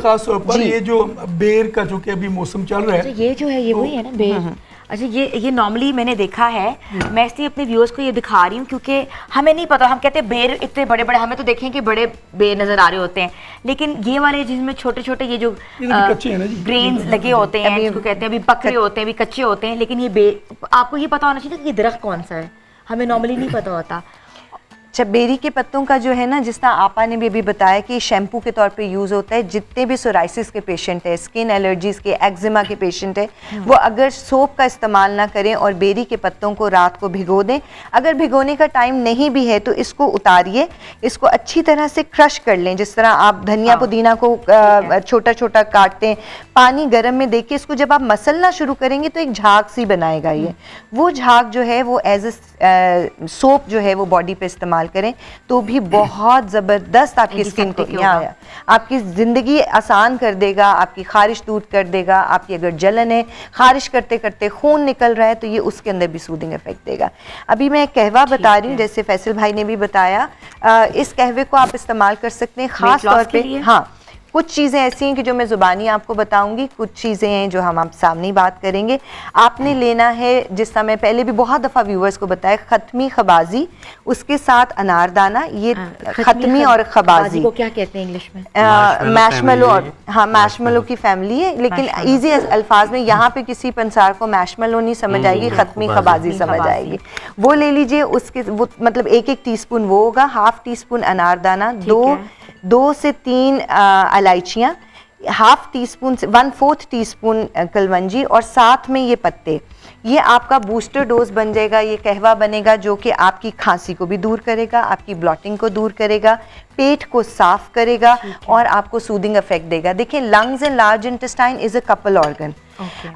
खास तौर पर ये जो बेर का जो कि अभी मौसम चल रहा अच्छा है ये जो है ये वही है ना बेर? अच्छा ये ये नॉर्मली मैंने देखा है। मैं इसलिए अपने व्यूअर्स को ये दिखा रही हूँ क्योंकि हमें नहीं पता हम कहते हैं बेर इतने बड़े बड़े हमें तो देखें कि बड़े बेर नज़र आ रहे होते हैं। लेकिन ये वाले जिसमें छोटे छोटे ये जो ये तो अभी कच्चे हैं ना जी। ग्रेन्स लगे होते हैं अभी- जिसको कहते हैं अभी पकड़े होते हैं अभी कच्चे होते हैं लेकिन ये बेर आपको ये पता होना चाहिए कि ये दरख्त कौन सा है। हमें नॉर्मली नहीं पता होता। अच्छा बेरी के पत्तों का जो है ना जिस तरह आपा ने भी अभी बताया कि शैम्पू के तौर पे यूज़ होता है जितने भी सोराइसिस के पेशेंट है स्किन एलर्जीज के एक्जिमा के पेशेंट है वो अगर सोप का इस्तेमाल ना करें और बेरी के पत्तों को रात को भिगो दें अगर भिगोने का टाइम नहीं भी है तो इसको उतारिए इसको अच्छी तरह से क्रश कर लें जिस तरह आप धनिया पुदीना को छोटा छोटा काटते हैं पानी गर्म में देखिए इसको जब आप मसलना शुरू करेंगे तो एक झाग सी बनाएगा ये। वो झाग जो है वो एज ए सोप जो है वो बॉडी पे इस्तेमाल करें तो भी बहुत ज़बरदस्त आपकी स्किन को यहाँ आया। आपकी ज़िंदगी आसान कर देगा आपकी खारिश दूर कर देगा आपकी अगर जलन है खारिश करते करते खून निकल रहा है तो ये उसके अंदर भी सूदिंग इफ़ेक्ट देगा। अभी मैं कहवा बता रही हूँ जैसे फैसल भाई ने भी बताया आ, इस कहवे को आप इस्तेमाल कर सकते हैं खास तौर पर हाँ कुछ चीज़ें ऐसी हैं कि जो मैं ज़ुबानी आपको बताऊँगी कुछ चीज़ें हैं जो हम आप सामने ही बात करेंगे। आपने लेना है जिस समय पहले भी बहुत दफ़ा व्यूवर्स को बताया खत्मी खबाजी उसके साथ अनारदाना ये खत्मी खत्मी और खबाजी। को क्या कहते हैं इंग्लिश में? मैशमलो और हाँ मैशमलो की फैमिली है लेकिन ईजी अल्फाज में यहाँ पे किसी पंसार को मैशमलो नहीं समझ आएगी खत्मी खबाजी। समझ आएगी। वो ले लीजिए उसके वो मतलब एक एक टीस्पून वो होगा हाफ़ टी स्पून अनारदाना दो है। दो से तीन इलायचियाँ हाफ़ टी स्पून से वन फोर्थ टी स्पून कलवंजी और साथ में ये पत्ते। ये आपका बूस्टर डोज बन जाएगा ये कहवा बनेगा जो कि आपकी खांसी को भी दूर करेगा आपकी ब्लॉटिंग को दूर करेगा पेट को साफ़ करेगा और आपको सूदिंग इफ़ेक्ट देगा। देखिए lungs and large intestine is a couple organ.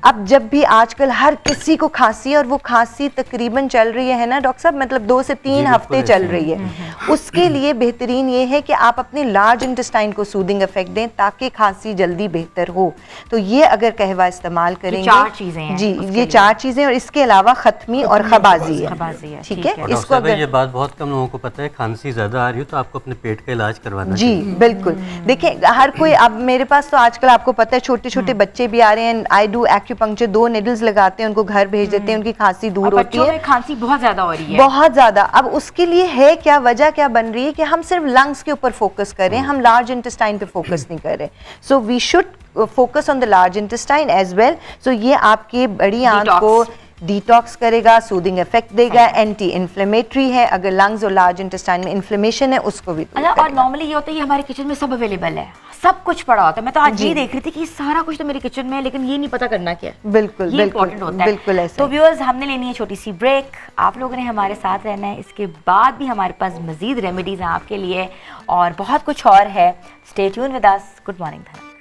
अब जब भी आजकल हर किसी को खांसी है और वो खांसी तकरीबन चल रही है ना डॉक्टर साहब? मतलब दो से तीन हफ़्ते चल रही है। उसके लिए बेहतरीन ये है कि आप अपने लार्ज इंटेस्टाइन को सूदिंग इफ़ेक्ट दें ताकि खांसी जल्दी बेहतर हो। तो ये अगर कहवा इस्तेमाल करेंगे चार चीज़ें जी ये चार चीज़ें और इसके अलावा खत्मी और खबाजी है। ठीक ठीक है? इसको अगर ये बात बहुत कम लोगों को पता है खांसी ज़्यादा आ रही हो तो आपको अपने पेट का इलाज करवाना जी बिल्कुल। देखिए हर कोई अब मेरे पास तो आजकल आपको पता है छोटे छोटे बच्चे भी आ रहे हैं आई डू एक्यूपंक्चर दो निडल्स लगाते हैं उनको घर भेज देते हैं उनकी खांसी दूर होती है। खांसी बहुत ज़्यादा हो रही है। बहुत ज़्यादा। अब उसके लिए है क्या वजह क्या बन रही है कि हम सिर्फ़ लंग्स के ऊपर फोकस करें हम लार्ज इंटेस्टाइन पे फोकस नहीं कर रहे। So we should focus on the large intestine as well so ये आपके बड़ी आँख को डिटॉक्स करेगा सूदिंग इफ़ेक्ट देगा एंटी इन्फ्लेमेटरी है अगर लंग्स और लार्ज इंटेस्टाइन में इन्फ्लेमेशन है उसको भी और नॉर्मली ये होता है ये हमारे किचन में सब अवेलेबल है सब कुछ पड़ा होता है। मैं तो आज ये देख रही थी कि सारा कुछ तो मेरे किचन में है लेकिन ये नहीं पता करना क्या बिल्कुल ये बिल्कुल होता है। बिल्कुल ऐसा तो व्यूअर्स हमने लेनी है छोटी सी ब्रेक आप लोगों ने हमारे साथ रहना है इसके बाद भी हमारे पास मजीद रेमेडीज हैं आपके लिए और बहुत कुछ और है। Stay tune with us good morning Dhanak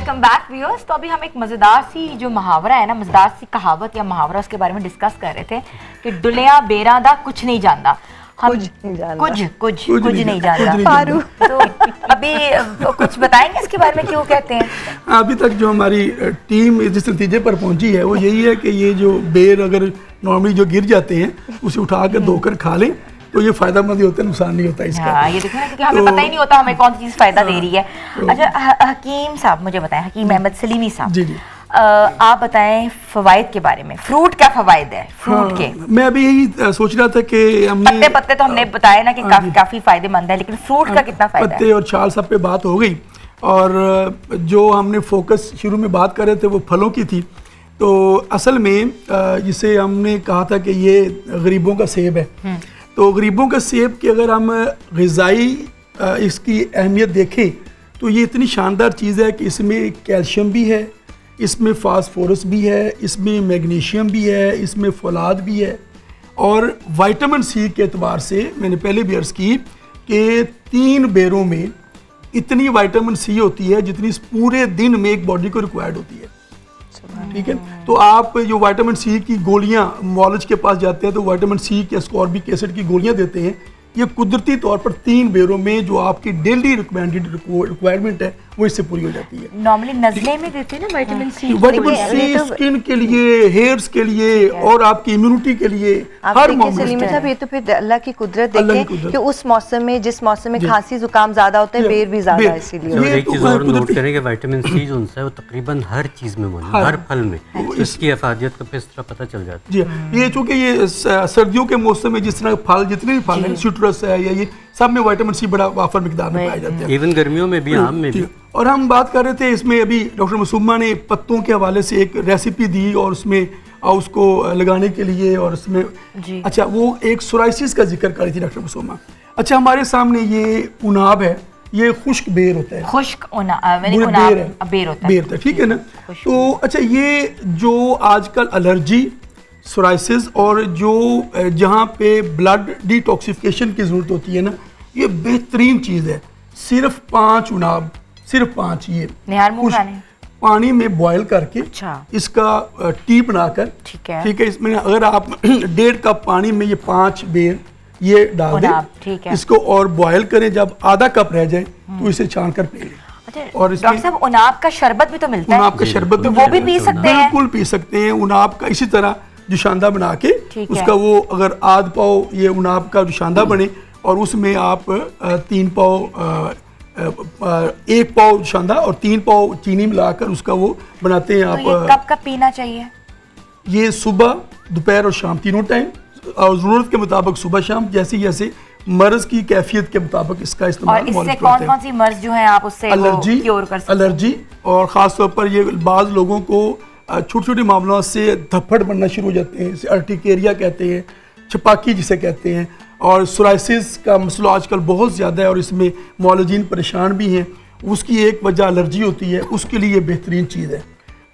welcome back viewers तो अभी हम एक मज़ेदार सी जो मुहावरा है ना मज़ेदार सी कहावत या मुहावरा उसके बारे में डिस्कस कर रहे थे कि डुलिया बेरा दा कुछ नहीं जानता। हम कुछ नहीं जानता। कुछ कुछ कुछ कुछ नहीं जानता, पारू तो अभी कुछ बताएँगे इसके बारे में क्यों कहते हैं? अभी तक जो हमारी टीम जिस नतीजे पर पहुँची है वो यही है कि ये जो बेर अगर नॉर्मली जो गिर जाते हैं उसे उठा कर धोकर खा लें। तो ये फ़ायदेमंद ही होता है नुकसान नहीं होता इसका। हाँ ये देखो ना क्योंकि हमें तो- पता ही नहीं होता हमें कौन सी चीज़ फ़ायदा हाँ, दे रही है। अच्छा हकीम साहब मुझे बताएँ हकीम अहमद सलीमी साहब। जी, जी। आप बताएँ फवाइद के बारे में। फ्रूट क्या फवाइद है? फ्रूट के। हाँ, मैं अभी यही सोच रहा था कि हमने पत्ते पत्ते तो हमने बताया ना कि हाँ काफ़ी काफ़ी फ़ायदेमंद है लेकिन फ्रूट का कितना फ़ायदा है? पत्ते और छाल सब पे बात हो गई। और जो हमने फोकस शुरू में बात कर रहे थे वो फलों की थी। तो असल में जिसे हमने कहा था कि ये गरीबों का सेब है। तो गरीबों का सेब की अगर हम गज़ाई इसकी अहमियत देखें तो ये इतनी शानदार चीज़ है कि इसमें कैल्शियम भी है, इसमें फास्फोरस भी है, इसमें मैग्नीशियम भी है, इसमें फौलाद भी है। और वाइटामिन सी के अतबार से मैंने पहले भी अर्ज़ की कि तीन बेरों में इतनी वाइटामिन सी होती है जितनी पूरे दिन में एक बॉडी को रिक्वायर्ड होती है। ठीक है? तो आप जो वाइटामिन सी की गोलियाँ मॉलेज के पास जाते हैं तो वाइटामिन सी के स्कॉर्बिक एसिड की गोलियाँ देते हैं। ये कुदरती तौर पर तीन बेरों में जो आपकी डेली रिकमेंडेड रिक्वायरमेंट है वो इससे पूरी हो जाती है। नॉर्मली नजले में देते हैं ना vitamin C vitamin C skin के लिए हेयर्स के लिए और आपकी इम्यूनिटी के लिए हर सलीम साहब ये तो फिर अल्लाह की कुदरत देखें कि उस मौसम में जिस मौसम में खांसी जुकाम ज़्यादा होता है बेर भी ज़्यादा इसीलिए। एक तो चीज़ और नोट करें कि विटामिन सी जो है वो तकरीबन हर चीज़ में मौजूद हर- फल में। तो इस- इसकी अफादियत का फिर तरह पता चल जाता है। जी हाँ। ये चूँकि ये सर्दियों के मौसम में जिस तरह फल जितने भी फल हैं सिट्रस है या ये सब में विटामिन सी बड़ा वाफर मिकदार में पाए जाते हैं। इवन गर्मियों में भी आम में भी। और हम बात कर रहे थे इसमें अभी डॉक्टर मसूमा ने पत्तों के हवाले से एक रेसिपी दी और उसमें आ, उसको लगाने के लिए और उसमें अच्छा वो एक सोराइसिस का ज़िक्र कर रही थी डॉक्टर मसूमा। अच्छा हमारे सामने ये उनाब है ये खुश्क बेर होता है। खुश्क बेर बेर है। बेर होता है ठीक है ना? तो अच्छा ये जो आजकल एलर्जी सोराइसिस और जो जहाँ पे ब्लड डिटॉक्सिफिकेशन की ज़रूरत होती है ना ये बेहतरीन चीज़ है। सिर्फ़ पाँच उनाब सिर्फ़ पाँच ये। पानी में बॉयल करके अच्छा। इसका टी बनाकर ठीक है। ठीक है इसमें अगर आप <clears throat> डेढ़ कप पानी में ये पाँच बेर ये डाल दें ठीक है। इसको और बॉयल करें जब आधा कप रह जाए तो इसे छान कर पी लें। अच्छा और डॉक्टर साहब उनाब का शरबत भी तो मिलता है। उनाब का शरबत तो भी वो भी पी सकते हैं। बिल्कुल पी सकते हैं। उनाब का इसी तरह जुशांदा बना के उसका वो अगर आध पाव ये उनाब का जुशांदा बने और उसमें आप तीन पाव अ, एक पाव जुशांदा और तीन पाव चीनी मिलाकर उसका वो बनाते हैं तो आप ये कब कब पीना चाहिए? ये सुबह दोपहर और शाम तीनों टाइम और ज़रूरत के मुताबिक सुबह शाम जैसे जैसे मर्ज की कैफियत के मुताबिक इसका इस्तेमाल और इससे कौन कौन सी मर्ज जो है आप उससे एलर्जी क्योर कर सकते हैं? एलर्जी और ख़ास तौर पर ये बाज़ लोगों को छोटे छोटे मामलों से धप्पड़ बनना शुरू हो जाते हैं इसे अर्टिकेरिया कहते हैं छपाकी जिसे कहते हैं और सोराइसिस का मसला आजकल बहुत ज़्यादा है और इसमें मौलजीन परेशान भी हैं। उसकी एक वजह एलर्जी होती है उसके लिए ये बेहतरीन चीज़ है।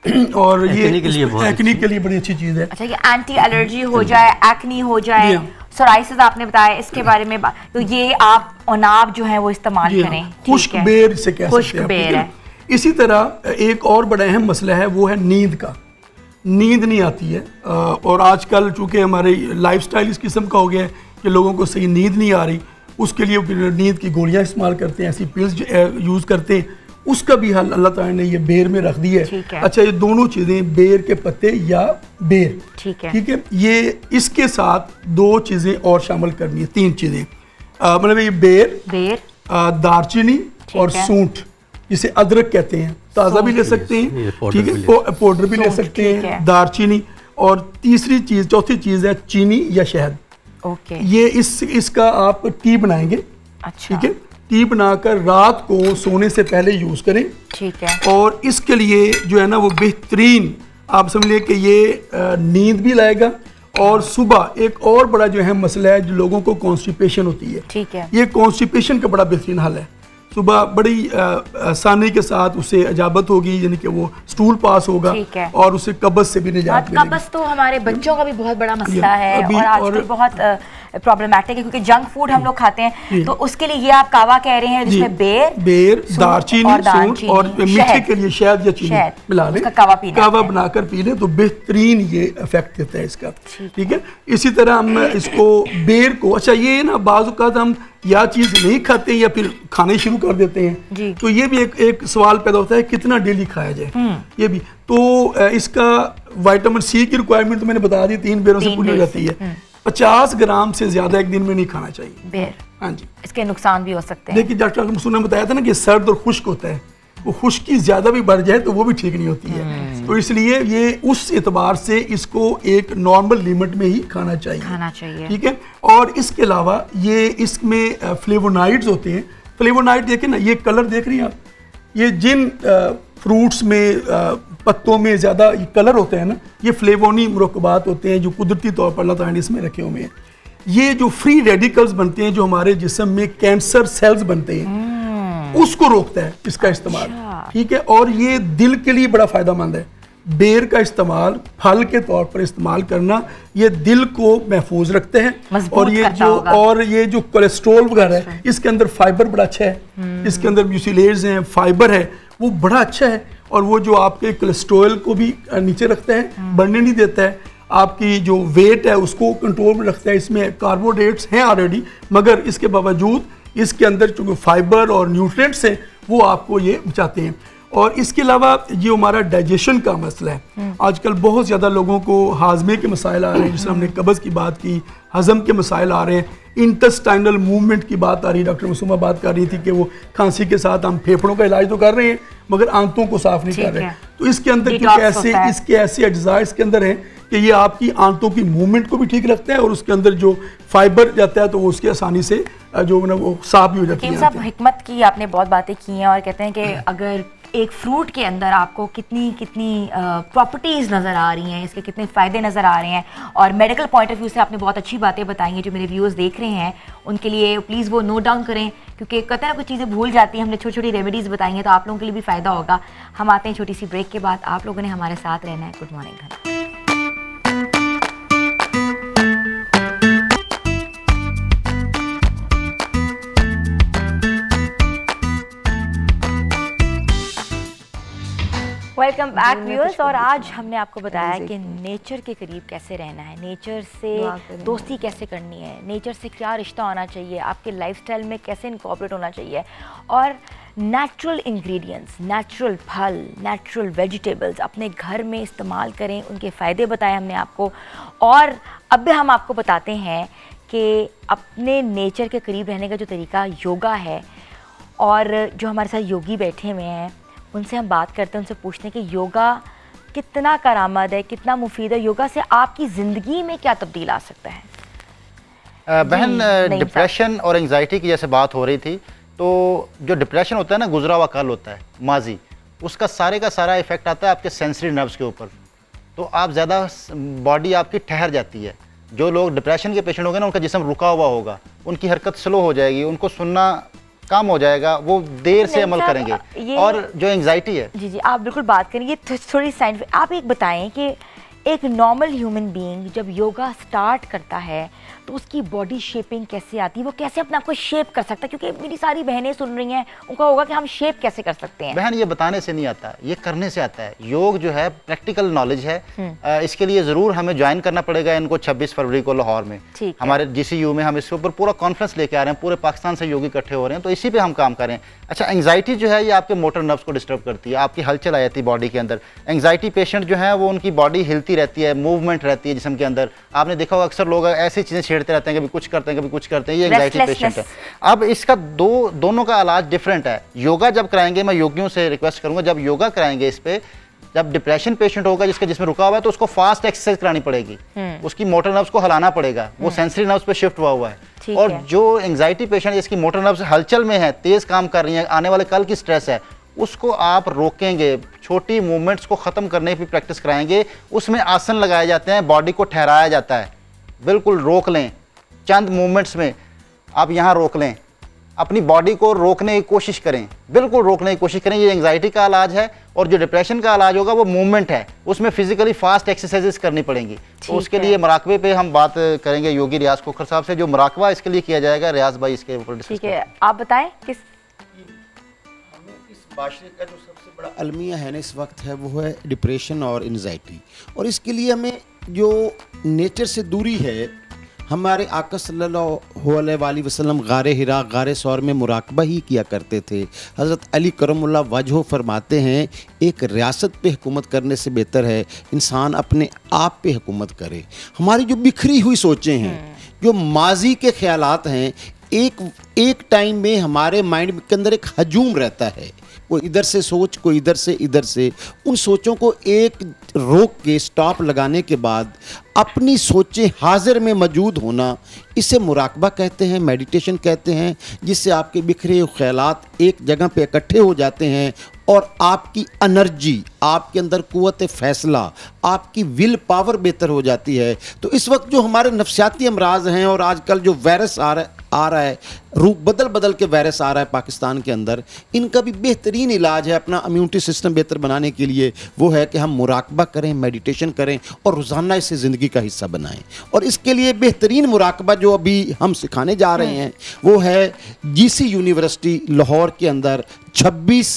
<clears throat> और ये Acne के लिए एक्नी के लिए बड़ी अच्छी चीज़ है। अच्छा ये एंटी एलर्जी हो जाए एक्नी हो जाए हाँ। सोराइसिस आपने बताया इसके बारे में तो ये आप अनाब जो है वो इस्तेमाल हाँ, करें खुश्क बेर से कह खुश्क सकते हैं। है है? इसी तरह एक और बड़ा अहम मसला है वो है नींद का नींद नहीं आती है और आजकल चूँकि हमारे लाइफस्टाइल इस किस्म का हो गया है कि लोगों को सही नींद नहीं आ रही उसके लिए नींद की गोलियाँ इस्तेमाल करते हैं ऐसी पिल्स यूज़ करते हैं उसका भी हल अल्लाह ताला ने ये बेर में रख दिया ठीक है। अच्छा ये दोनों चीज़ें बेर के पत्ते या बेर ठीक है। ठीक है ये इसके साथ दो चीज़ें और शामिल करनी है तीन चीज़ें मतलब ये बेर बेर दारचीनी और है। सूंठ जिसे अदरक कहते हैं ताज़ा भी ले सकते हैं ठीक है? पाउडर भी ले सकते हैं। दारचीनी और तीसरी चीज़ चौथी चीज़ है चीनी या शहद। ओके ये इस इसका आप टी बनाएँगे अच्छा। ठीक है? टी बनाकर रात को सोने से पहले यूज़ करें। ठीक है। और इसके लिए जो है ना वो बेहतरीन आप समझ लिए कि ये नींद भी लाएगा। और सुबह एक और बड़ा जो है मसला है जो लोगों को कॉन्स्टिपेशन होती है। ठीक है। ये कॉन्स्टिपेशन का बड़ा बेहतरीन हल है। सुबह बड़ी आसानी के साथ उसे अजाबत होगी यानी कि वो स्टूल पास होगा और उसे कब्ज से भी निजात कब्ज तो हमारे बच्चों का भी बहुत बड़ा मसला है और आजकल बहुत प्रॉब्लमेटिक है क्योंकि जंक फ़ूड हम लोग खाते हैं। तो उसके लिए ये आप कावा कह रहे हैं जिसमें बेर बेर दारचीनी और मीठे के लिए शहद या चीनी मिला लें। कावा पीना कावा बनाकर पी लें तो बेहतरीन ये इफ़ेक्ट देता है इसका। ठीक है? इसी तरह हम इसको बेर को अच्छा ये ना बाज़ औक़ात हम या चीज़ नहीं खाते या फिर खाने शुरू कर देते हैं। तो ये भी एक एक सवाल पैदा होता है कितना डेली खाया जाए? हम्म। ये भी। तो इसका विटामिन सी की रिक्वायरमेंट तो मैंने बता दी तीन बेरों से पूरी हो जाती हम्म। है। पचास ग्राम से ज़्यादा एक दिन में नहीं खाना चाहिए। बेर। हाँ जी। इसके नुकसान भी हो सकते हैं। देखिए डॉक्टर मसूद ने बताया था ना कि सर्द और खुश्क होता है वो खुश्की ज़्यादा भी बढ़ जाए तो वो भी ठीक नहीं होती है। तो इसलिए ये उस एतबार से इसको एक नॉर्मल लिमिट में ही खाना चाहिए। खाना चाहिए। ठीक है? और इसके अलावा ये इसमें फ्लेवोनाइड्स होते हैं। फ्लेवोनाइड देखें ना ये कलर देख रही हैं आप? ये जिन फ्रूट्स में पत्तों में ज़्यादा कलर होते हैं ना ये फ्लेवोनी मुरकबात होते हैं जो कुदरती तौर पर अल्लाह ताला ने इसमें रखे हुए हैं। ये जो फ्री रेडिकल्स बनते हैं जो हमारे जिसम में कैंसर सेल्स बनते हैं उसको रोकता है इसका इस्तेमाल। ठीक है? और ये दिल के लिए बड़ा फ़ायदेमंद है। बेर का इस्तेमाल फल के तौर पर इस्तेमाल करना ये दिल को महफूज रखते हैं। और ये जो और ये जो कोलेस्ट्रोल वगैरह है इसके अंदर फाइबर बड़ा अच्छा है। इसके अंदर म्यूसिलेज हैं फाइबर है। वो बड़ा अच्छा है और वो जो आपके कोलेस्ट्रॉल को भी नीचे रखता है बढ़ने नहीं देता है। आपकी जो वेट है उसको कंट्रोल में रखता है। इसमें कार्बोहाइड्रेट्स हैं ऑलरेडी मगर इसके बावजूद इसके अंदर चूँकि फाइबर और न्यूट्रिएंट्स हैं वो आपको ये बचाते हैं। और इसके अलावा ये हमारा डाइजेशन का मसला है। आजकल बहुत ज़्यादा लोगों को हाजमे के मसाइल आ रहे हैं जिसमें हमने कब्ज़ की बात की हज़म के मसाइल आ रहे हैं। इंटेस्टाइनल मूवमेंट की बात आ रही है डॉक्टर मसूमा बात कर रही थी कि वो खांसी के साथ हम फेफड़ों का इलाज तो कर रहे हैं मगर आंतों को साफ़ नहीं कर रहे। है। तो इसके अंदर क्योंकि ऐसे इसके ऐसे अज्जा इसके अंदर हैं कि ये आपकी आंतों की मूवमेंट को भी ठीक रखता है और उसके अंदर जो फाइबर जाता है तो वो उसकी आसानी से जो ना वो साफ़ भी हो जाती है हिकमत की आपने बहुत बातें की हैं और कहते हैं कि अगर एक फ्रूट के अंदर आपको कितनी कितनी प्रॉपर्टीज़ नज़र आ रही हैं, इसके कितने फ़ायदे नज़र आ रहे हैं। और मेडिकल पॉइंट ऑफ़ व्यू से आपने बहुत अच्छी बातें बताई हैं, जो मेरे व्यूअर्स देख रहे हैं, उनके लिए प्लीज़ वो नोट डाउन करें, क्योंकि कत ना, कुछ चीज़ें भूल जाती हैं, हमने छोटी छोटी रेमेडीज़ बताई हैं तो आप लोगों के लिए भी फ़ायदा होगा। हम आते हैं छोटी सी ब्रेक के बाद, आप लोगों ने हमारे साथ रहना है। Good morning Dhan welcome back viewers और आज हमने आपको बताया कि नेचर के करीब कैसे रहना है। नेचर से दोस्ती कैसे करनी है? नेचर से क्या रिश्ता होना चाहिए? आपके लाइफस्टाइल में कैसे इनकॉपरेट होना चाहिए? और नेचुरल इंग्रेडिएंट्स नेचुरल फल नेचुरल वेजिटेबल्स अपने घर में इस्तेमाल करें। उनके फ़ायदे बताए हमने आपको। और अब भी हम आपको बताते हैं कि अपने नेचर के करीब रहने का जो तरीका योगा है और जो हमारे साथ योगी बैठे हुए हैं उनसे हम बात करते हैं उनसे पूछते हैं कि योगा कितना करामद है कितना मुफीद है योगा से आपकी ज़िंदगी में क्या तब्दील आ सकता है? बहन। डिप्रेशन और एंगजाइटी की जैसे बात हो रही थी तो जो डिप्रेशन होता है ना गुजरा हुआ कल होता है माजी उसका सारे का सारा इफ़ेक्ट आता है आपके सेंसरी नर्व्स के ऊपर। तो आप ज़्यादा बॉडी आपकी ठहर जाती है। जो लोग डिप्रेशन के पेशेंट होंगे ना उनका जिसम रुका हुआ होगा उनकी हरकत स्लो हो जाएगी उनको सुनना कम हो जाएगा वो देर से अमल करेंगे। और जो एंगजाइटी है। जी जी आप बिल्कुल बात करेंगे थोड़ी साइंस आप एक बताएँ कि एक नॉर्मल ह्यूमन बीइंग जब योगा स्टार्ट करता है तो उसकी बॉडी शेपिंग कैसे आती है? वो कैसे अपने आप को शेप कर सकता है? क्योंकि मेरी सारी बहनें सुन रही हैं उनका होगा कि हम शेप कैसे कर सकते हैं। बहन ये बताने से नहीं आता ये करने से आता है। योग जो है प्रैक्टिकल नॉलेज है। अ, इसके लिए ज़रूर हमें ज्वाइन करना पड़ेगा इनको 26 फरवरी को लाहौर में। हमारे जीसीयू में हम इसके ऊपर पूरा कॉन्फ्रेंस लेके आ रहे हैं पूरे पाकिस्तान से योगी इकट्ठे हो रहे हैं तो इसी पे हम काम कर अच्छा एंग्जाइटी जो है ये आपके मोटर नर्व्स को डिस्टर्ब करती है आपकी हलचल आ जाती है बॉडी के अंदर। एंग्जाइटी पेशेंट जो है वो उनकी बॉडी हिलती रहती है मूवमेंट रहती है जिसम के अंदर। आपने देखा होगा अक्सर लोग ऐसी चीज़ें छेड़ते रहते हैं कभी कुछ करते हैं कभी कुछ करते हैं ये एंग्जाइटी पेशेंट है। अब इसका दो दोनों का इलाज डिफरेंट है। योगा जब कराएँगे मैं योगियों से रिक्वेस्ट करूँगा जब योगा कराएँगे इस पे जब डिप्रेशन पेशेंट होगा जिसका जिसमें रुका हुआ है तो उसको फास्ट एक्सरसाइज करानी पड़ेगी। उसकी मोटर नर्व्स को हिलाना पड़ेगा। वो सेंसरी नर्व्स पे शिफ्ट हुआ हुआ है। और है। जो एंग्जाइटी पेशेंट जिसकी मोटर नर्व्स हलचल में है तेज काम कर रही है आने वाले कल की स्ट्रेस है उसको आप रोकेंगे। छोटी मूवमेंट्स को ख़त्म करने की प्रैक्टिस कराएँगे। उसमें आसन लगाए जाते हैं बॉडी को ठहराया जाता है। बिल्कुल रोक लें चंद मूवमेंट्स में आप यहाँ रोक लें। अपनी बॉडी को रोकने की कोशिश करें। बिल्कुल रोकने की कोशिश करें ये एंगजाइटी का इलाज है और जो डिप्रेशन का इलाज होगा वो मूवमेंट है। उसमें फिजिकली फास्ट एक्सरसाइजेस करनी पड़ेंगी। तो उसके लिए मराकबे पे हम बात करेंगे योगी रियाज खोखर साहब से जो मराकबा इसके लिए किया जाएगा। रियाज भाई इसके ऊपर ठीक है आप बताएँ किस इस माशरे का जो सबसे बड़ा अलमिया है ना इस वक्त है वो है डिप्रेशन और एनजाइटी और इसके लिए हमें जो नेचर से दूरी है हमारे आका सल्लल्लाहु वसलम गार गारे हिरा गारे सौर में मुराकबा ही किया करते थे। हज़रत अली करमुल्ला वजह फरमाते हैं एक रियासत पे हुकूमत करने से बेहतर है इंसान अपने आप पे हुकूमत करे। हमारी जो बिखरी हुई सोचें हैं जो माजी के ख्यालात हैं एक एक टाइम में हमारे माइंड के अंदर एक हजूम रहता है। कोई इधर से सोच, कोई इधर से इधर से। उन सोचों को एक रोक के स्टॉप लगाने के बाद अपनी सोचें हाजिर में मौजूद होना, इसे मुराकबा कहते हैं मेडिटेशन कहते हैं, जिससे आपके बिखरे ख्यालात एक जगह पे इकट्ठे हो जाते हैं और आपकी एनर्जी आपके अंदर कुत फैसला, आपकी विल पावर बेहतर हो जाती है। तो इस वक्त जो हमारे नफसियाती अमराज हैं और आजकल जो वायरस आ रहा आ रहा है, रूप बदल बदल के वायरस आ रहा है पाकिस्तान के अंदर, इनका भी बेहतरीन इलाज है अपना इम्यूनिटी सिस्टम बेहतर बनाने के लिए। वो है कि हम मुराकबा करें मेडिटेशन करें और रोज़ाना इसे ज़िंदगी का हिस्सा बनाएँ। और इसके लिए बेहतरीन मुराकबा जो अभी हम सिखाने जा रहे हैं वो है जीसी यूनिवर्सिटी लाहौर के अंदर। 26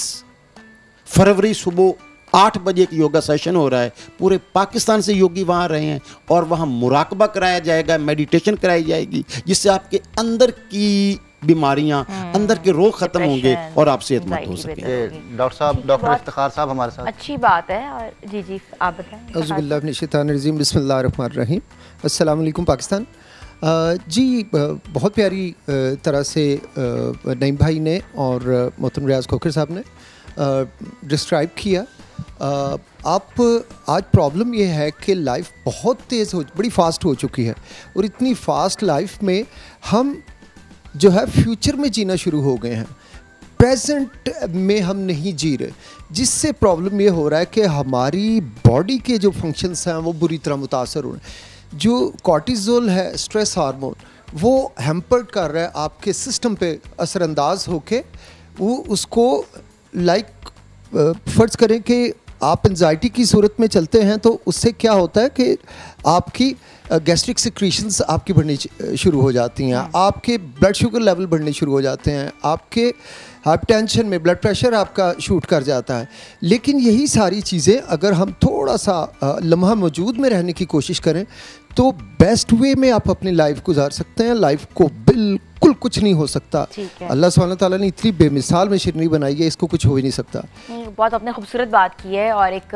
फरवरी सुबह आठ बजे एक योगा सेशन हो रहा है। पूरे पाकिस्तान से योगी वहाँ रहे हैं और वहाँ मुराकबा कराया जाएगा मेडिटेशन कराई जाएगी जिससे आपके अंदर की बीमारियाँ अंदर के रोग खत्म होंगे और आप सेहतमंद हो सकें। डॉक्टर साहब डॉक्टर इफ्तिखार साहब हमारे साथ। अच्छी बात है और जी जी आप बताएँ। बसमीम पाकिस्तान। जी बहुत प्यारी तरह से नईम भाई ने और मोहतरम रियाज खोखर साहब ने डिस्क्राइब किया। आप आज प्रॉब्लम यह है कि लाइफ बहुत तेज़ हो बड़ी फास्ट हो चुकी है। और इतनी फास्ट लाइफ में हम जो है फ्यूचर में जीना शुरू हो गए हैं। प्रेजेंट में हम नहीं जी रहे। जिससे प्रॉब्लम ये हो रहा है कि हमारी बॉडी के जो फ़ंक्शंस हैं, वो बुरी तरह मुतासर हो रहे हैं। जो कॉर्टिजोल है स्ट्रेस हार्मोन वो हेम्पर्ड कर रहा है, आपके सिस्टम पे असरअंदाज होके, वो उसको लाइक फ़र्ज़ करें कि आप एनजाइटी की सूरत में चलते हैं तो उससे क्या होता है कि आपकी गैस्ट्रिक सिक्रीशंस आपकी बढ़नी शुरू हो जाती हैं। आपके ब्लड शुगर लेवल बढ़ने शुरू हो जाते हैं। आपके हाइपरटेंशन में ब्लड प्रेशर आपका शूट कर जाता है। लेकिन यही सारी चीज़ें अगर हम थोड़ा सा लम्हा मौजूद में रहने की कोशिश करें तो बेस्ट वे में आप अपनी लाइफ गुजार सकते हैं। लाइफ को बिल्कुल कुछ नहीं हो सकता। अल्लाह सुब्हानहू तआला ने इतनी बेमिसाल मशीनरी बनाई है इसको कुछ हो ही नहीं सकता। बहुत आपने खूबसूरत बात की है और एक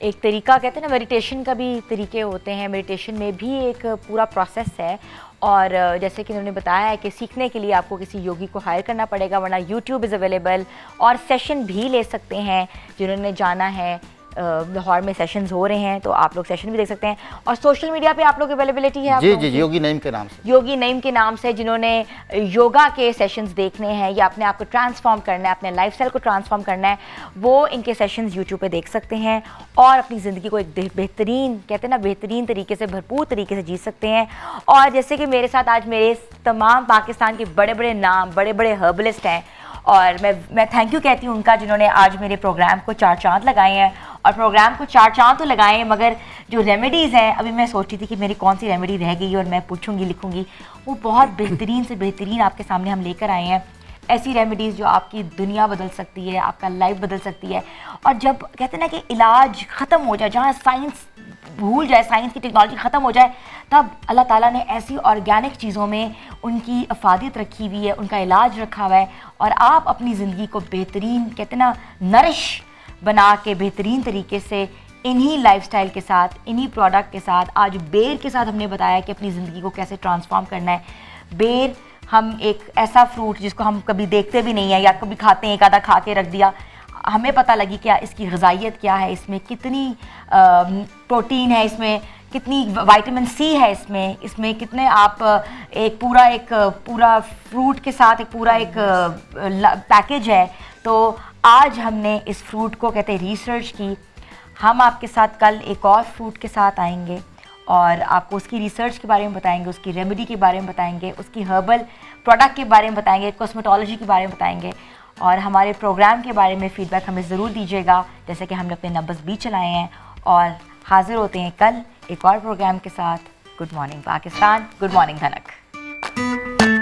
एक तरीका कहते हैं ना मेडिटेशन का भी तरीके होते हैं। मेडिटेशन में भी एक पूरा प्रोसेस है और जैसे कि उन्होंने बताया है कि सीखने के लिए आपको किसी योगी को हायर करना पड़ेगा, वरना यूट्यूब इज़ अवेलेबल और सेशन भी ले सकते हैं जिन्होंने जाना है। लाहौर में सेशंस हो रहे हैं तो आप लोग सेशन भी देख सकते हैं। और सोशल मीडिया पे आप लोग अवेलेबिलिटी है जी जी योगी नईम के नाम से। योगी नईम के नाम से जिन्होंने योगा के सेशंस देखने हैं या अपने आप को ट्रांसफॉर्म करना है अपने लाइफ को ट्रांसफॉर्म करना है वो इनके सेशंस यूट्यूब पर देख सकते हैं और अपनी ज़िंदगी को एक बेहतरीन कहते हैं ना बेहतरीन तरीके से भरपूर तरीके से जी सकते हैं। और जैसे कि मेरे साथ आज मेरे तमाम पाकिस्तान के बड़े बड़े नाम बड़े बड़े हर्बलिस्ट हैं और मैं मैं थैंक यू कहती हूँ उनका जिन्होंने आज मेरे प्रोग्राम को चार चाँद लगाए हैं। और प्रोग्राम को चार चाँद तो लगाए, मगर जो रेमेडीज़ हैं, अभी मैं सोचती थी कि मेरी कौन सी रेमेडी रह गई और मैं पूछूँगी, लिखूँगी। वो बहुत बेहतरीन से बेहतरीन आपके सामने हम लेकर आए हैं। ऐसी रेमेडीज़ जो आपकी दुनिया बदल सकती है, आपका लाइफ बदल सकती है। और जब कहते ना कि इलाज ख़त्म हो जाए, जहाँ साइंस भूल जाए साइंस की टेक्नोलॉजी ख़त्म हो जाए, तब अल्लाह ताला ने ऐसी ऑर्गेनिक चीज़ों में उनकी अफादियत रखी हुई है, उनका इलाज रखा हुआ है। और आप अपनी ज़िंदगी को बेहतरीन, कहते ना नरिश बना के बेहतरीन तरीके से इन्हीं लाइफस्टाइल के साथ, इन्हीं प्रोडक्ट के साथ, आज बेर के साथ हमने बताया कि अपनी ज़िंदगी को कैसे ट्रांसफॉर्म करना है। बेर हम एक ऐसा फ्रूट जिसको हम कभी देखते भी नहीं है या कभी खाते हैं, एक आधा खा के रख दिया, हमें पता लगी क्या इसकी गजाइत क्या है, इसमें कितनी प्रोटीन है इसमें, कितनी विटामिन सी है इसमें इसमें कितने आप एक पूरा एक, पूरा फ्रूट के साथ एक पूरा एक पैकेज है। तो आज हमने इस फ्रूट को, कहते हैं रिसर्च की। हम आपके साथ कल एक और फ्रूट के साथ आएँगे और आपको उसकी रिसर्च के बारे में बताएँगे, उसकी रेमेडी के बारे में बताएँगे, उसकी हर्बल प्रोडक्ट के बारे में बताएँगे कॉस्मेटोलॉजी के बारे में बताएँगे। और हमारे प्रोग्राम के बारे में फ़ीडबैक हमें ज़रूर दीजिएगा, जैसे कि हमने अपने नंबर्स भी चलाए हैं। और हाज़िर होते हैं कल एक और प्रोग्राम के साथ। Good morning Pakistan good morning Dhanak